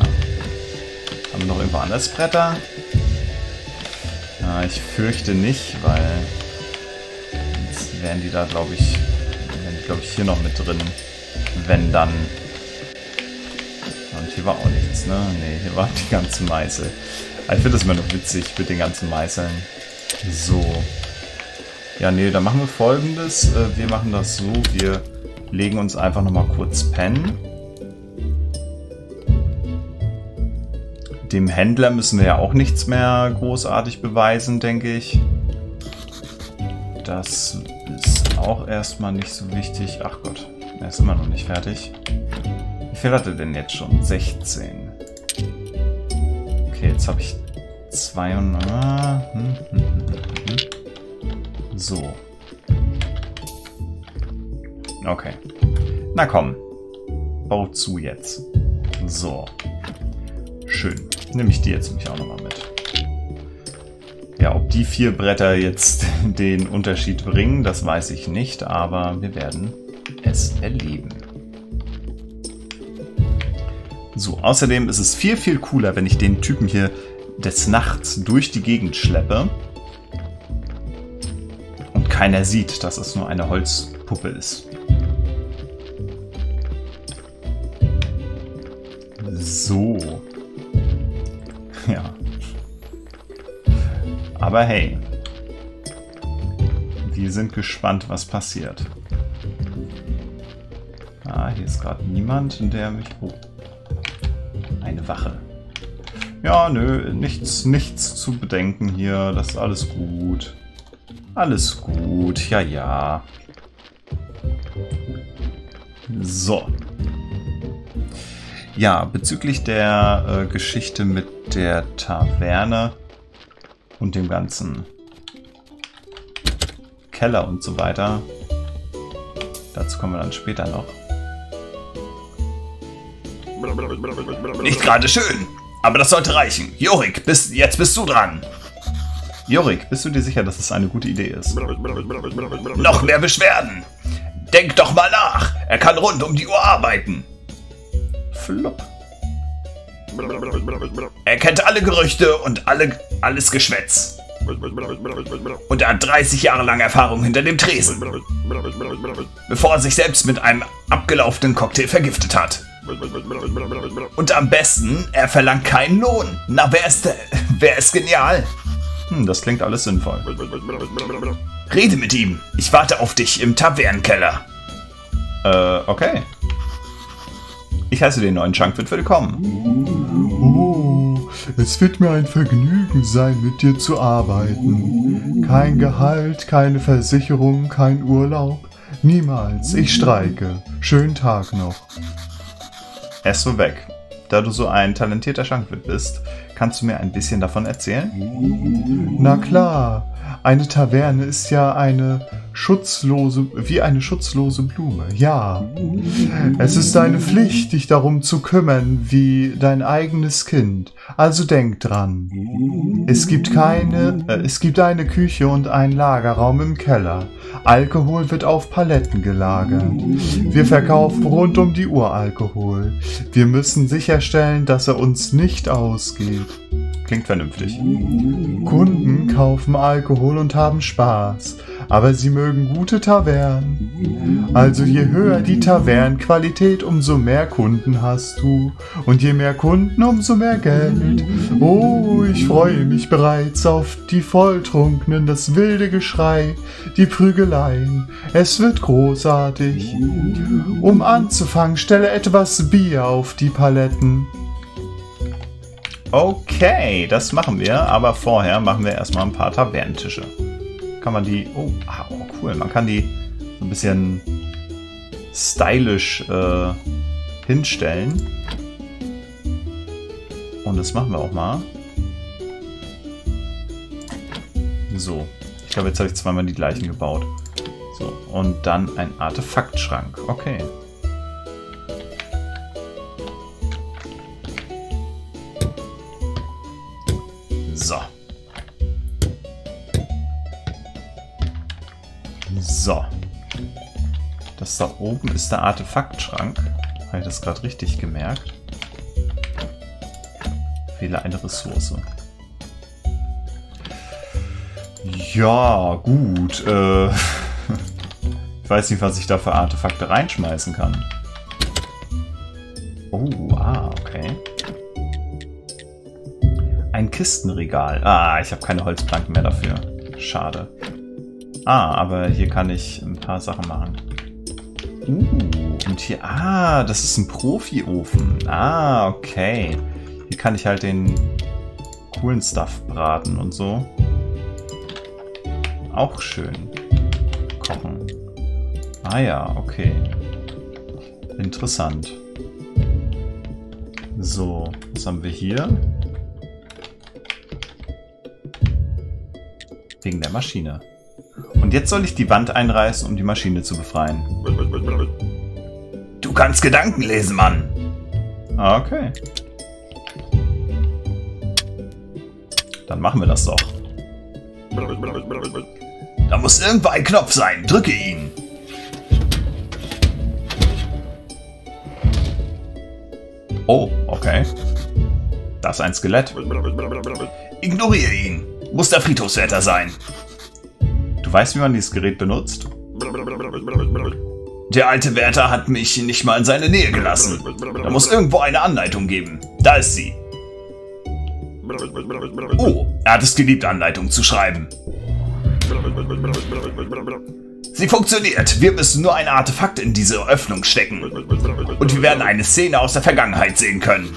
Haben wir noch irgendwo anders Bretter? Na, ich fürchte nicht, weil jetzt wären die da, glaube ich, wären glaube ich, hier noch mit drin. Wenn dann. Hier war auch nichts, ne? Ne, hier war die ganze Meißel. Ich finde das immer noch witzig mit den ganzen Meißeln. So. Ja, nee, dann machen wir folgendes. Äh, wir machen das so, wir legen uns einfach nochmal kurz pennen. Dem Händler müssen wir ja auch nichts mehr großartig beweisen, denke ich. Das ist auch erstmal nicht so wichtig. Ach Gott, er ist immer noch nicht fertig. Viel hat er denn jetzt schon? 16. Okay, jetzt habe ich 200. Hm, hm, hm, hm. So. Okay. Na komm. Bau zu jetzt. So. Schön. Nehme ich die jetzt mich auch nochmal mit. Ja, ob die vier Bretter jetzt den Unterschied bringen, das weiß ich nicht, aber wir werden es erleben. So, außerdem ist es viel, viel cooler, wenn ich den Typen hier des Nachts durch die Gegend schleppe und keiner sieht, dass es nur eine Holzpuppe ist. So. Ja. Aber hey. Wir sind gespannt, was passiert. Ah, hier ist gerade niemand, der mich... Oh. Wache. Ja, nö, nichts, nichts zu bedenken hier. Das ist alles gut. Alles gut, ja, ja. So. Ja, bezüglich der äh, Geschichte mit der Taverne und dem ganzen Keller und so weiter. Dazu kommen wir dann später noch. Nicht gerade schön, aber das sollte reichen. Jorik, bist, jetzt bist du dran. Jorik, bist du dir sicher, dass es eine gute Idee ist? Noch mehr Beschwerden. Denk doch mal nach. Er kann rund um die Uhr arbeiten. Flop. Er kennt alle Gerüchte und alle, alles Geschwätz. Und er hat 30 Jahre lang Erfahrung hinter dem Tresen. Bevor er sich selbst mit einem abgelaufenen Cocktail vergiftet hat. Und am besten, er verlangt keinen Lohn. Na, wer ist, wer ist genial? Hm, das klingt alles sinnvoll. Rede mit ihm. Ich warte auf dich im Tavernenkeller. Äh, okay. Ich heiße den neuen Chunkwirt willkommen. Oh, es wird mir ein Vergnügen sein, mit dir zu arbeiten. Kein Gehalt, keine Versicherung, kein Urlaub. Niemals. Ich streike. Schönen Tag noch. Ist so weg. Da du so ein talentierter Schankwirt bist, kannst du mir ein bisschen davon erzählen? Na klar, eine Taverne ist ja eine schutzlose, wie eine schutzlose Blume, ja. Es ist deine Pflicht, dich darum zu kümmern, wie dein eigenes Kind. Also denk dran. Es gibt keine, äh, es gibt eine Küche und einen Lagerraum im Keller. Alkohol wird auf Paletten gelagert. Wir verkaufen rund um die Uhr Alkohol. Wir müssen sicherstellen, dass er uns nicht ausgeht. Klingt vernünftig. Kunden kaufen Alkohol und haben Spaß, aber sie mögen gute Tavernen. Also je höher die Tavernenqualität, umso mehr Kunden hast du. Und je mehr Kunden, umso mehr Geld. Oh, ich freue mich bereits auf die Volltrunkenen, das wilde Geschrei, die Prügeleien. Es wird großartig. Um anzufangen, stelle etwas Bier auf die Paletten. Okay, das machen wir, aber vorher machen wir erstmal ein paar Tavernentische. Kann man die... Oh, ah, oh cool. Man kann die so ein bisschen stylisch äh, hinstellen. Und das machen wir auch mal. So. Ich glaube, jetzt habe ich zweimal die gleichen gebaut. So, und dann ein Artefaktschrank. Okay. So. So. Das da oben ist der Artefaktschrank. Habe ich das gerade richtig gemerkt? Wähle eine Ressource. Ja, gut. Äh, ich weiß nicht, was ich da für Artefakte reinschmeißen kann. Kistenregal. Ah, ich habe keine Holzplanken mehr dafür. Schade. Ah, aber hier kann ich ein paar Sachen machen. Uh, und hier... Ah, das ist ein Profi-Ofen. Ah, okay. Hier kann ich halt den coolen Stuff braten und so. Auch schön. Kochen. Ah ja, okay. Interessant. So, was haben wir hier? Wegen der Maschine. Und jetzt soll ich die Wand einreißen, um die Maschine zu befreien. Du kannst Gedanken lesen, Mann. Okay. Dann machen wir das doch. Da muss irgendwo ein Knopf sein. Drücke ihn. Oh, okay. Das ist ein Skelett. Ignoriere ihn. Muss der Friedhofswärter sein. Du weißt, wie man dieses Gerät benutzt? Der alte Wärter hat mich nicht mal in seine Nähe gelassen. Da muss irgendwo eine Anleitung geben. Da ist sie. Oh, er hat es geliebt, Anleitungen zu schreiben. Sie funktioniert. Wir müssen nur ein Artefakt in diese Öffnung stecken. Und wir werden eine Szene aus der Vergangenheit sehen können.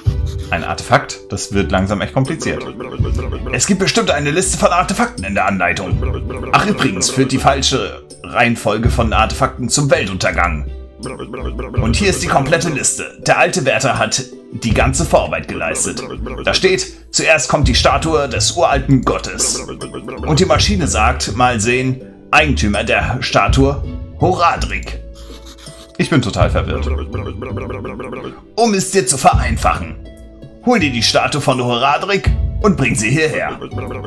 Ein Artefakt? Das wird langsam echt kompliziert. Es gibt bestimmt eine Liste von Artefakten in der Anleitung. Ach übrigens, führt die falsche Reihenfolge von Artefakten zum Weltuntergang. Und hier ist die komplette Liste. Der alte Wärter hat die ganze Vorarbeit geleistet. Da steht, zuerst kommt die Statue des uralten Gottes. Und die Maschine sagt, mal sehen, Eigentümer der Statue, Horadrik. Ich bin total verwirrt. Um es dir zu vereinfachen, hol dir die Statue von Horadrik und bring sie hierher.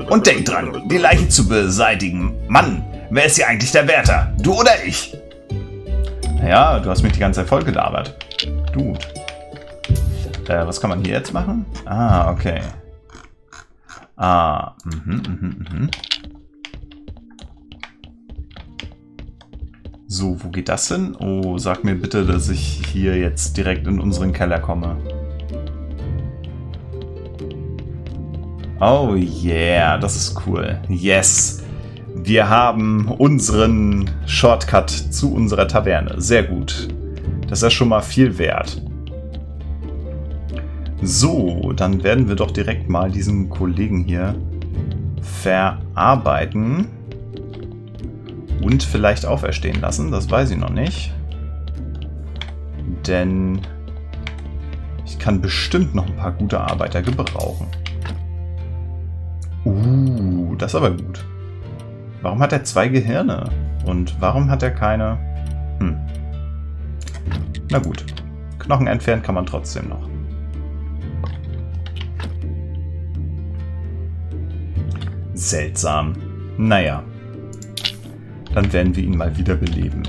Und denk dran, die Leiche zu beseitigen. Mann, wer ist hier eigentlich der Wärter? Du oder ich? Ja, du hast mich die ganze Zeit vollgelabert. Dude. Äh, was kann man hier jetzt machen? Ah, okay. Ah, mhm, mhm, mhm. So, wo geht das hin? Oh, sag mir bitte, dass ich hier jetzt direkt in unseren Keller komme. Oh yeah, das ist cool. Yes. Wir haben unseren Shortcut zu unserer Taverne. Sehr gut. Das ist schon mal viel wert. So, dann werden wir doch direkt mal diesen Kollegen hier verarbeiten. Und vielleicht auferstehen lassen. Das weiß ich noch nicht. Denn ich kann bestimmt noch ein paar gute Arbeiter gebrauchen. Uh, das ist aber gut. Warum hat er zwei Gehirne? Und warum hat er keine... Hm. Na gut. Knochen entfernen kann man trotzdem noch. Seltsam. Naja. Dann werden wir ihn mal wiederbeleben.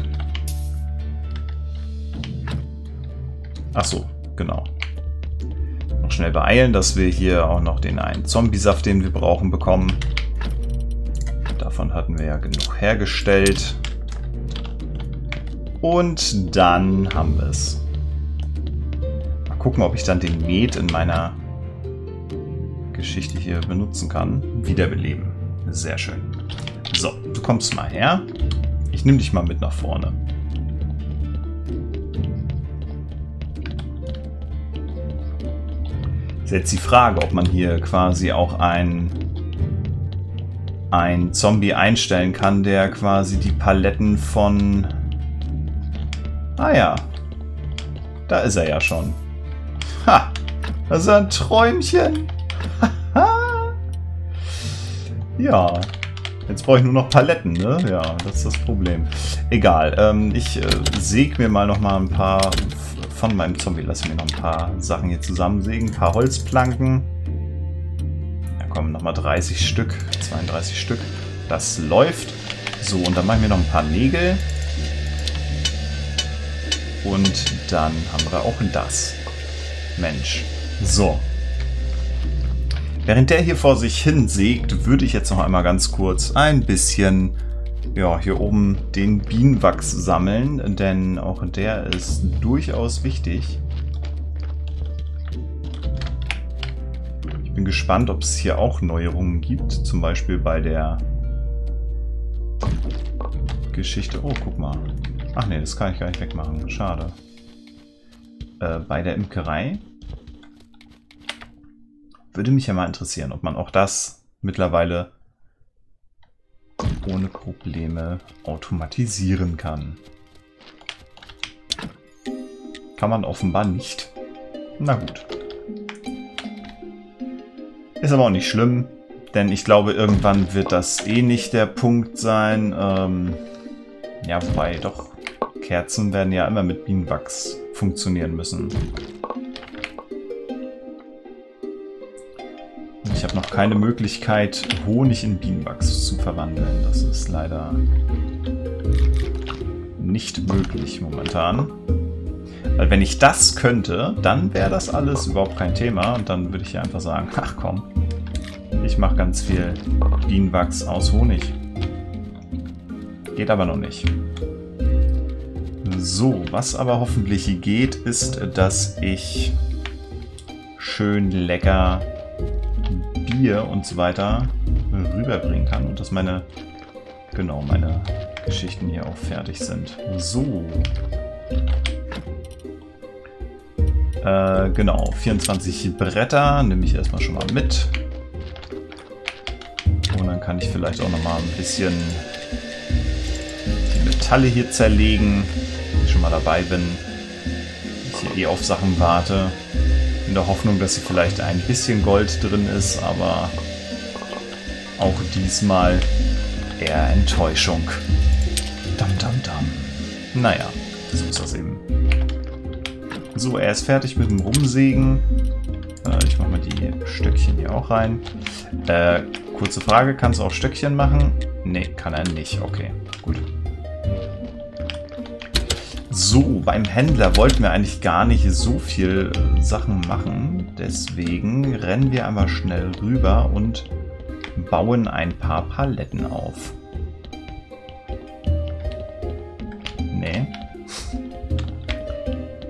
Ach so, genau. Noch schnell beeilen, dass wir hier auch noch den einen Zombie-Saft, den wir brauchen, bekommen. Davon hatten wir ja genug hergestellt. Und dann haben wir es. Mal gucken, ob ich dann den Met in meiner Geschichte hier benutzen kann. Wiederbeleben. Sehr schön. So, du kommst mal her. Ich nehme dich mal mit nach vorne. Ist jetzt die Frage, ob man hier quasi auch ein ein Zombie einstellen kann, der quasi die Paletten von... Ah ja. Da ist er ja schon. Ha! Das ist ein Träumchen. ja. Jetzt brauche ich nur noch Paletten, ne? Ja, das ist das Problem. Egal. Ähm, ich äh, säge mir mal noch mal ein paar von meinem Zombie. Lass mir noch ein paar Sachen hier zusammensägen. Ein paar Holzplanken kommen nochmal 30 Stück, 32 Stück. Das läuft. So, und dann machen wir noch ein paar Nägel. Und dann haben wir auch das. Mensch. So. Während der hier vor sich hin sägt, würde ich jetzt noch einmal ganz kurz ein bisschen ja, hier oben den Bienenwachs sammeln, denn auch der ist durchaus wichtig. Ich bin gespannt, ob es hier auch Neuerungen gibt, zum Beispiel bei der Geschichte. Oh, guck mal. Ach nee, das kann ich gar nicht wegmachen. Schade. Äh, bei der Imkerei. Würde mich ja mal interessieren, ob man auch das mittlerweile ohne Probleme automatisieren kann. Kann man offenbar nicht. Na gut. Ist aber auch nicht schlimm, denn ich glaube, irgendwann wird das eh nicht der Punkt sein. Ähm, ja, wobei, doch, Kerzen werden ja immer mit Bienenwachs funktionieren müssen. Ich habe noch keine Möglichkeit, Honig in Bienenwachs zu verwandeln. Das ist leider nicht möglich momentan. Weil wenn ich das könnte, dann wäre das alles überhaupt kein Thema. Und dann würde ich hier einfach sagen, ach komm, ich mache ganz viel Bienenwachs aus Honig. Geht aber noch nicht. So, was aber hoffentlich geht, ist, dass ich schön lecker Bier und so weiter rüberbringen kann und dass meine, genau, meine Geschichten hier auch fertig sind. So. Äh, genau, 24 Bretter nehme ich erstmal schon mal mit. Und dann kann ich vielleicht auch noch mal ein bisschen die Metalle hier zerlegen, wenn ich schon mal dabei bin. Ich hier eh auf Sachen warte. In der Hoffnung, dass hier vielleicht ein bisschen Gold drin ist, aber auch diesmal eher Enttäuschung. Dam, dam, dam. Naja, so ist das eben. So, er ist fertig mit dem Rumsägen. Äh, ich mache mal die Stöckchen hier auch rein. Äh, kurze Frage, kannst du auch Stöckchen machen? Ne, kann er nicht. Okay, gut. So, beim Händler wollten wir eigentlich gar nicht so viel äh, Sachen machen. Deswegen rennen wir einmal schnell rüber und bauen ein paar Paletten auf. Nee.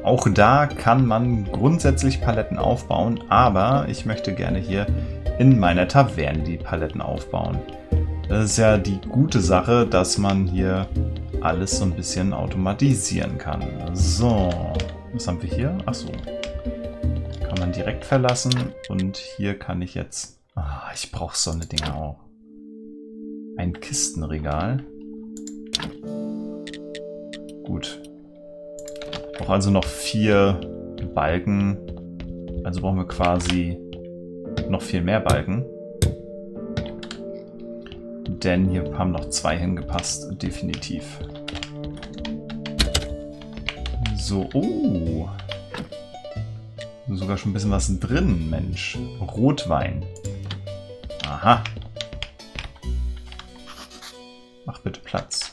Auch da kann man grundsätzlich Paletten aufbauen, aber ich möchte gerne hier in meiner Taverne die Paletten aufbauen. Das ist ja die gute Sache, dass man hier alles so ein bisschen automatisieren kann. So, was haben wir hier? Achso. Kann man direkt verlassen und hier kann ich jetzt... Ah, ich brauche so eine Dinge auch. Ein Kistenregal. Gut. Ich brauche also noch vier Balken. Also brauchen wir quasi noch viel mehr Balken. Denn hier haben noch zwei hingepasst, definitiv. So, oh. Sogar schon ein bisschen was drin, Mensch. Rotwein. Aha. Mach bitte Platz.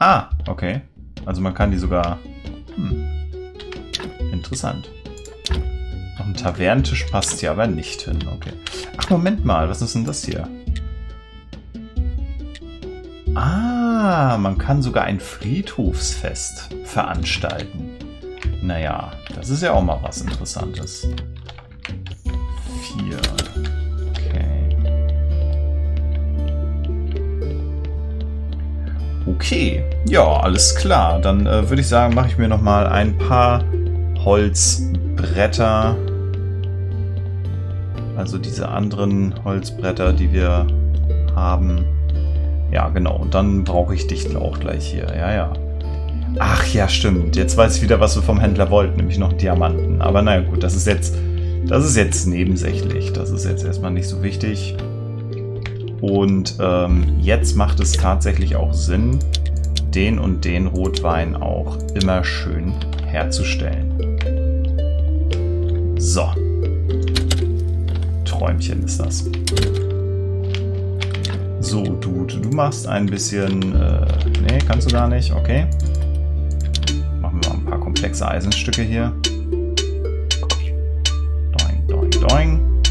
Ah, okay. Also man kann die sogar... Hm. Interessant. Noch ein Tavernentisch passt hier aber nicht hin. Okay. Ach, Moment mal. Was ist denn das hier? Ah, man kann sogar ein Friedhofsfest veranstalten. Naja, das ist ja auch mal was Interessantes. Vier. Okay. Okay, ja, alles klar. Dann äh, würde ich sagen, mache ich mir noch mal ein paar Holzbretter. Also diese anderen Holzbretter, die wir haben. Ja, genau. Und dann brauche ich dich auch gleich hier. Ja, ja. Ach ja, stimmt. Jetzt weiß ich wieder, was wir vom Händler wollten, nämlich noch Diamanten. Aber naja, gut, das ist jetzt, das ist jetzt nebensächlich. Das ist jetzt erstmal nicht so wichtig. Und ähm, jetzt macht es tatsächlich auch Sinn, den und den Rotwein auch immer schön herzustellen. So. Träumchen ist das. So, Dude, du machst ein bisschen... Äh, nee, kannst du gar nicht. Okay. komplexe Eisenstücke hier. Doing, doing, doing.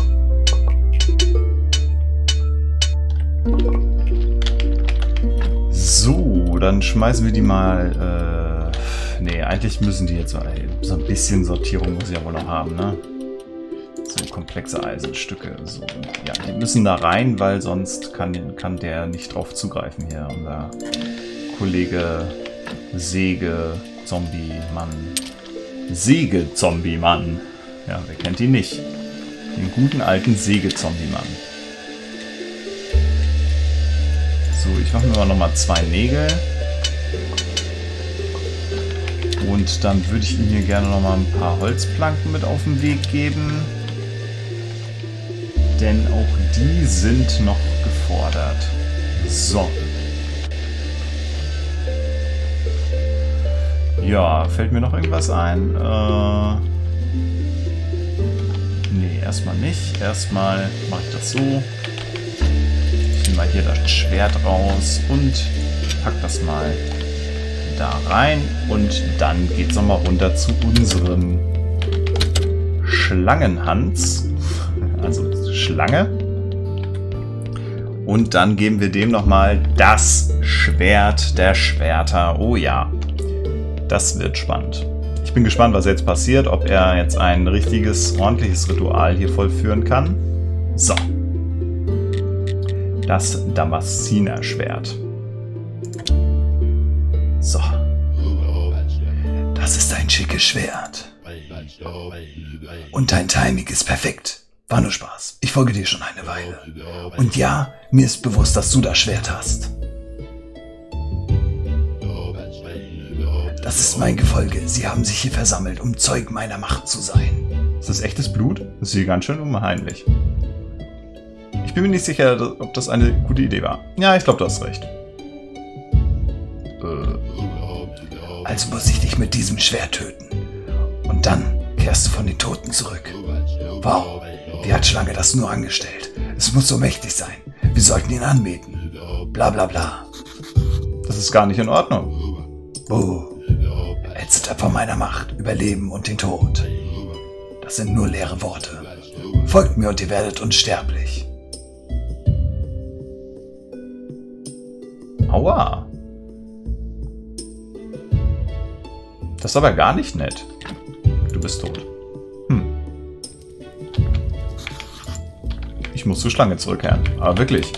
So, dann schmeißen wir die mal... Äh, nee, eigentlich müssen die jetzt... So ein bisschen Sortierung muss ich ja wohl noch haben, ne? Komplexe Eisenstücke. So, ja, die müssen da rein, weil sonst kann, kann der nicht drauf zugreifen hier. Unser Kollege Säge-Zombie-Mann. Säge-Zombie-Mann. Ja, wer kennt ihn nicht? Den guten alten Säge-Zombie-Mann. So, ich mache mir mal nochmal zwei Nägel. Und dann würde ich ihm hier gerne nochmal ein paar Holzplanken mit auf den Weg geben. Denn auch die sind noch gefordert. So. Ja, fällt mir noch irgendwas ein? Äh, nee, erstmal nicht. Erstmal mache ich das so. Ich nehme mal hier das Schwert raus und pack das mal da rein. Und dann geht es nochmal runter zu unserem Schlangenhans. Also Schlange. Und dann geben wir dem nochmal das Schwert der Schwerter. Oh ja. Das wird spannend. Ich bin gespannt, was jetzt passiert, ob er jetzt ein richtiges, ordentliches Ritual hier vollführen kann. So. Das Damasciner-Schwert. So. Das ist ein schickes Schwert. Und dein Timing ist perfekt. War nur Spaß. Ich folge dir schon eine Weile. Und ja, mir ist bewusst, dass du das Schwert hast. Das ist mein Gefolge. Sie haben sich hier versammelt, um Zeug meiner Macht zu sein. Ist das echtes Blut? Das ist hier ganz schön unheimlich. Ich bin mir nicht sicher, ob das eine gute Idee war. Ja, ich glaube, du hast recht. Äh. Also muss ich dich mit diesem Schwert töten. Und dann kehrst du von den Toten zurück. Wow, wie hat Schlange das nur angestellt? Es muss so mächtig sein. Wir sollten ihn anbeten. Bla bla bla. Das ist gar nicht in Ordnung. Oh. Er zittert vor meiner Macht, über Leben und den Tod. Das sind nur leere Worte. Folgt mir und ihr werdet unsterblich. Aua. Das ist aber gar nicht nett. Du bist tot. Muss zur Schlange zurückkehren. Aber wirklich.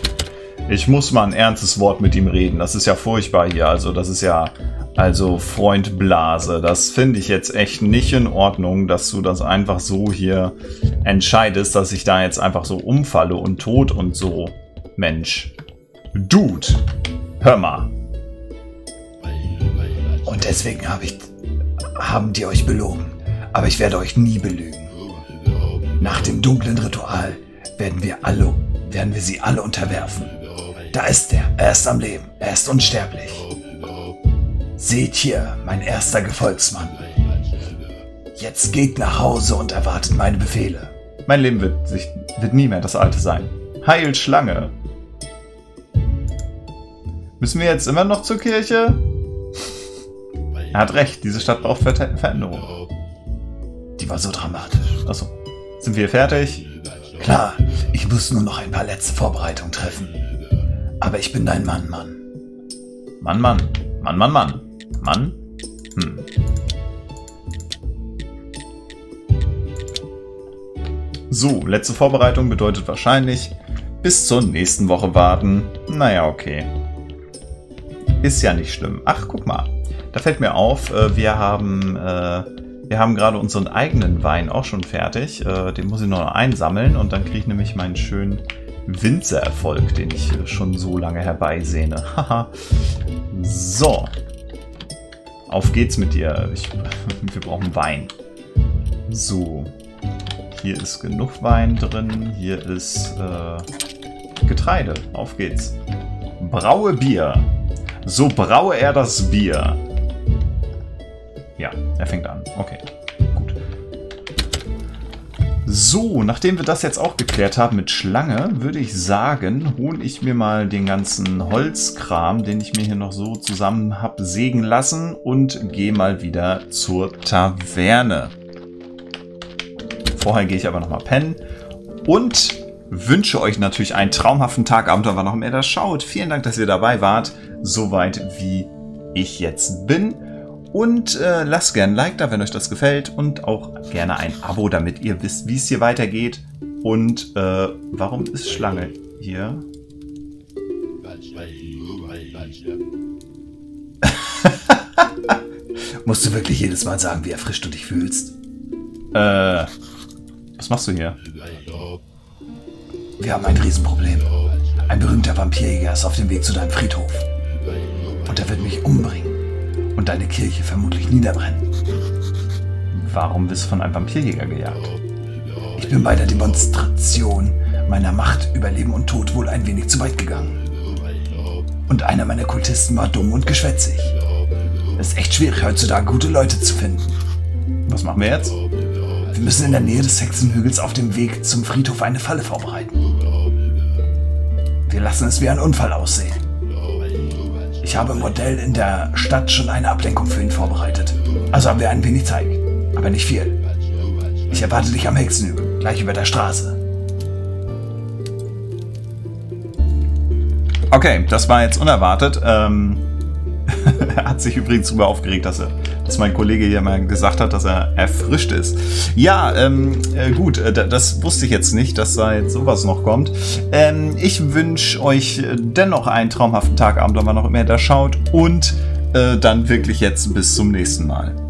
Ich muss mal ein ernstes Wort mit ihm reden. Das ist ja furchtbar hier. Also, das ist ja also Freund Blase, das finde ich jetzt echt nicht in Ordnung, dass du das einfach so hier entscheidest, dass ich da jetzt einfach so umfalle und tot und so. Mensch. Dude. Hör mal. Und deswegen habe ich, haben die euch belogen. Aber ich werde euch nie belügen. Nach dem dunklen Ritual werden wir alle, werden wir sie alle unterwerfen. Da ist er. Er ist am Leben. Er ist unsterblich. Seht hier, mein erster Gefolgsmann. Jetzt geht nach Hause und erwartet meine Befehle. Mein Leben wird, sich, wird nie mehr das alte sein. Heil Schlange! Müssen wir jetzt immer noch zur Kirche? Er hat recht, diese Stadt braucht Ver Veränderung. Die war so dramatisch. Achso. Sind wir fertig? Klar, ich muss nur noch ein paar letzte Vorbereitungen treffen. Aber ich bin dein Mann, Mann. Mann, Mann. Mann, Mann, Mann. Mann? Hm. So, letzte Vorbereitung bedeutet wahrscheinlich bis zur nächsten Woche warten. Naja, okay. Ist ja nicht schlimm. Ach, guck mal. Da fällt mir auf, äh, wir haben, äh, wir haben gerade unseren eigenen Wein auch schon fertig. Äh, den muss ich noch einsammeln und dann kriege ich nämlich meinen schönen Winzererfolg, den ich schon so lange herbeisehne. Haha. so. Auf geht's mit dir. Ich, wir brauchen Wein. So. Hier ist genug Wein drin. Hier ist äh, Getreide. Auf geht's. Braue Bier. So braue er das Bier. Ja, er fängt an. Okay, gut. So, nachdem wir das jetzt auch geklärt haben mit Schlange, würde ich sagen, hole ich mir mal den ganzen Holzkram, den ich mir hier noch so zusammen habe sägen lassen und gehe mal wieder zur Taverne. Vorher gehe ich aber nochmal pennen und wünsche euch natürlich einen traumhaften Tagabend, wann noch mehr das schaut. Vielen Dank, dass ihr dabei wart, soweit wie ich jetzt bin. Und äh, lasst gerne ein Like da, wenn euch das gefällt. Und auch gerne ein Abo, damit ihr wisst, wie es hier weitergeht. Und äh, warum ist Schlange hier? Musst du wirklich jedes Mal sagen, wie erfrischt du dich fühlst? Äh, was machst du hier? Wir haben ein Riesenproblem. Ein berühmter Vampirjäger ist auf dem Weg zu deinem Friedhof. Und er wird mich umbringen und deine Kirche vermutlich niederbrennen. Warum bist du von einem Vampirjäger gejagt? Ich bin bei der Demonstration meiner Macht über Leben und Tod wohl ein wenig zu weit gegangen. Und einer meiner Kultisten war dumm und geschwätzig. Es ist echt schwierig, heutzutage gute Leute zu finden. Was machen wir jetzt? Wir müssen in der Nähe des Hexenhügels auf dem Weg zum Friedhof eine Falle vorbereiten. Wir lassen es wie ein Unfall aussehen. Ich habe im Modell in der Stadt schon eine Ablenkung für ihn vorbereitet. Also haben wir ein wenig Zeit. Aber nicht viel. Ich erwarte dich am Hexenhügel, gleich über der Straße. Okay, das war jetzt unerwartet. Ähm, er hat sich übrigens darüber aufgeregt, dass, er, dass mein Kollege hier mal gesagt hat, dass er erfrischt ist. Ja, ähm, äh, gut, äh, das wusste ich jetzt nicht, dass da jetzt sowas noch kommt. Ähm, ich wünsche euch dennoch einen traumhaften Tagabend, wenn man noch immer da schaut. Und äh, dann wirklich jetzt bis zum nächsten Mal.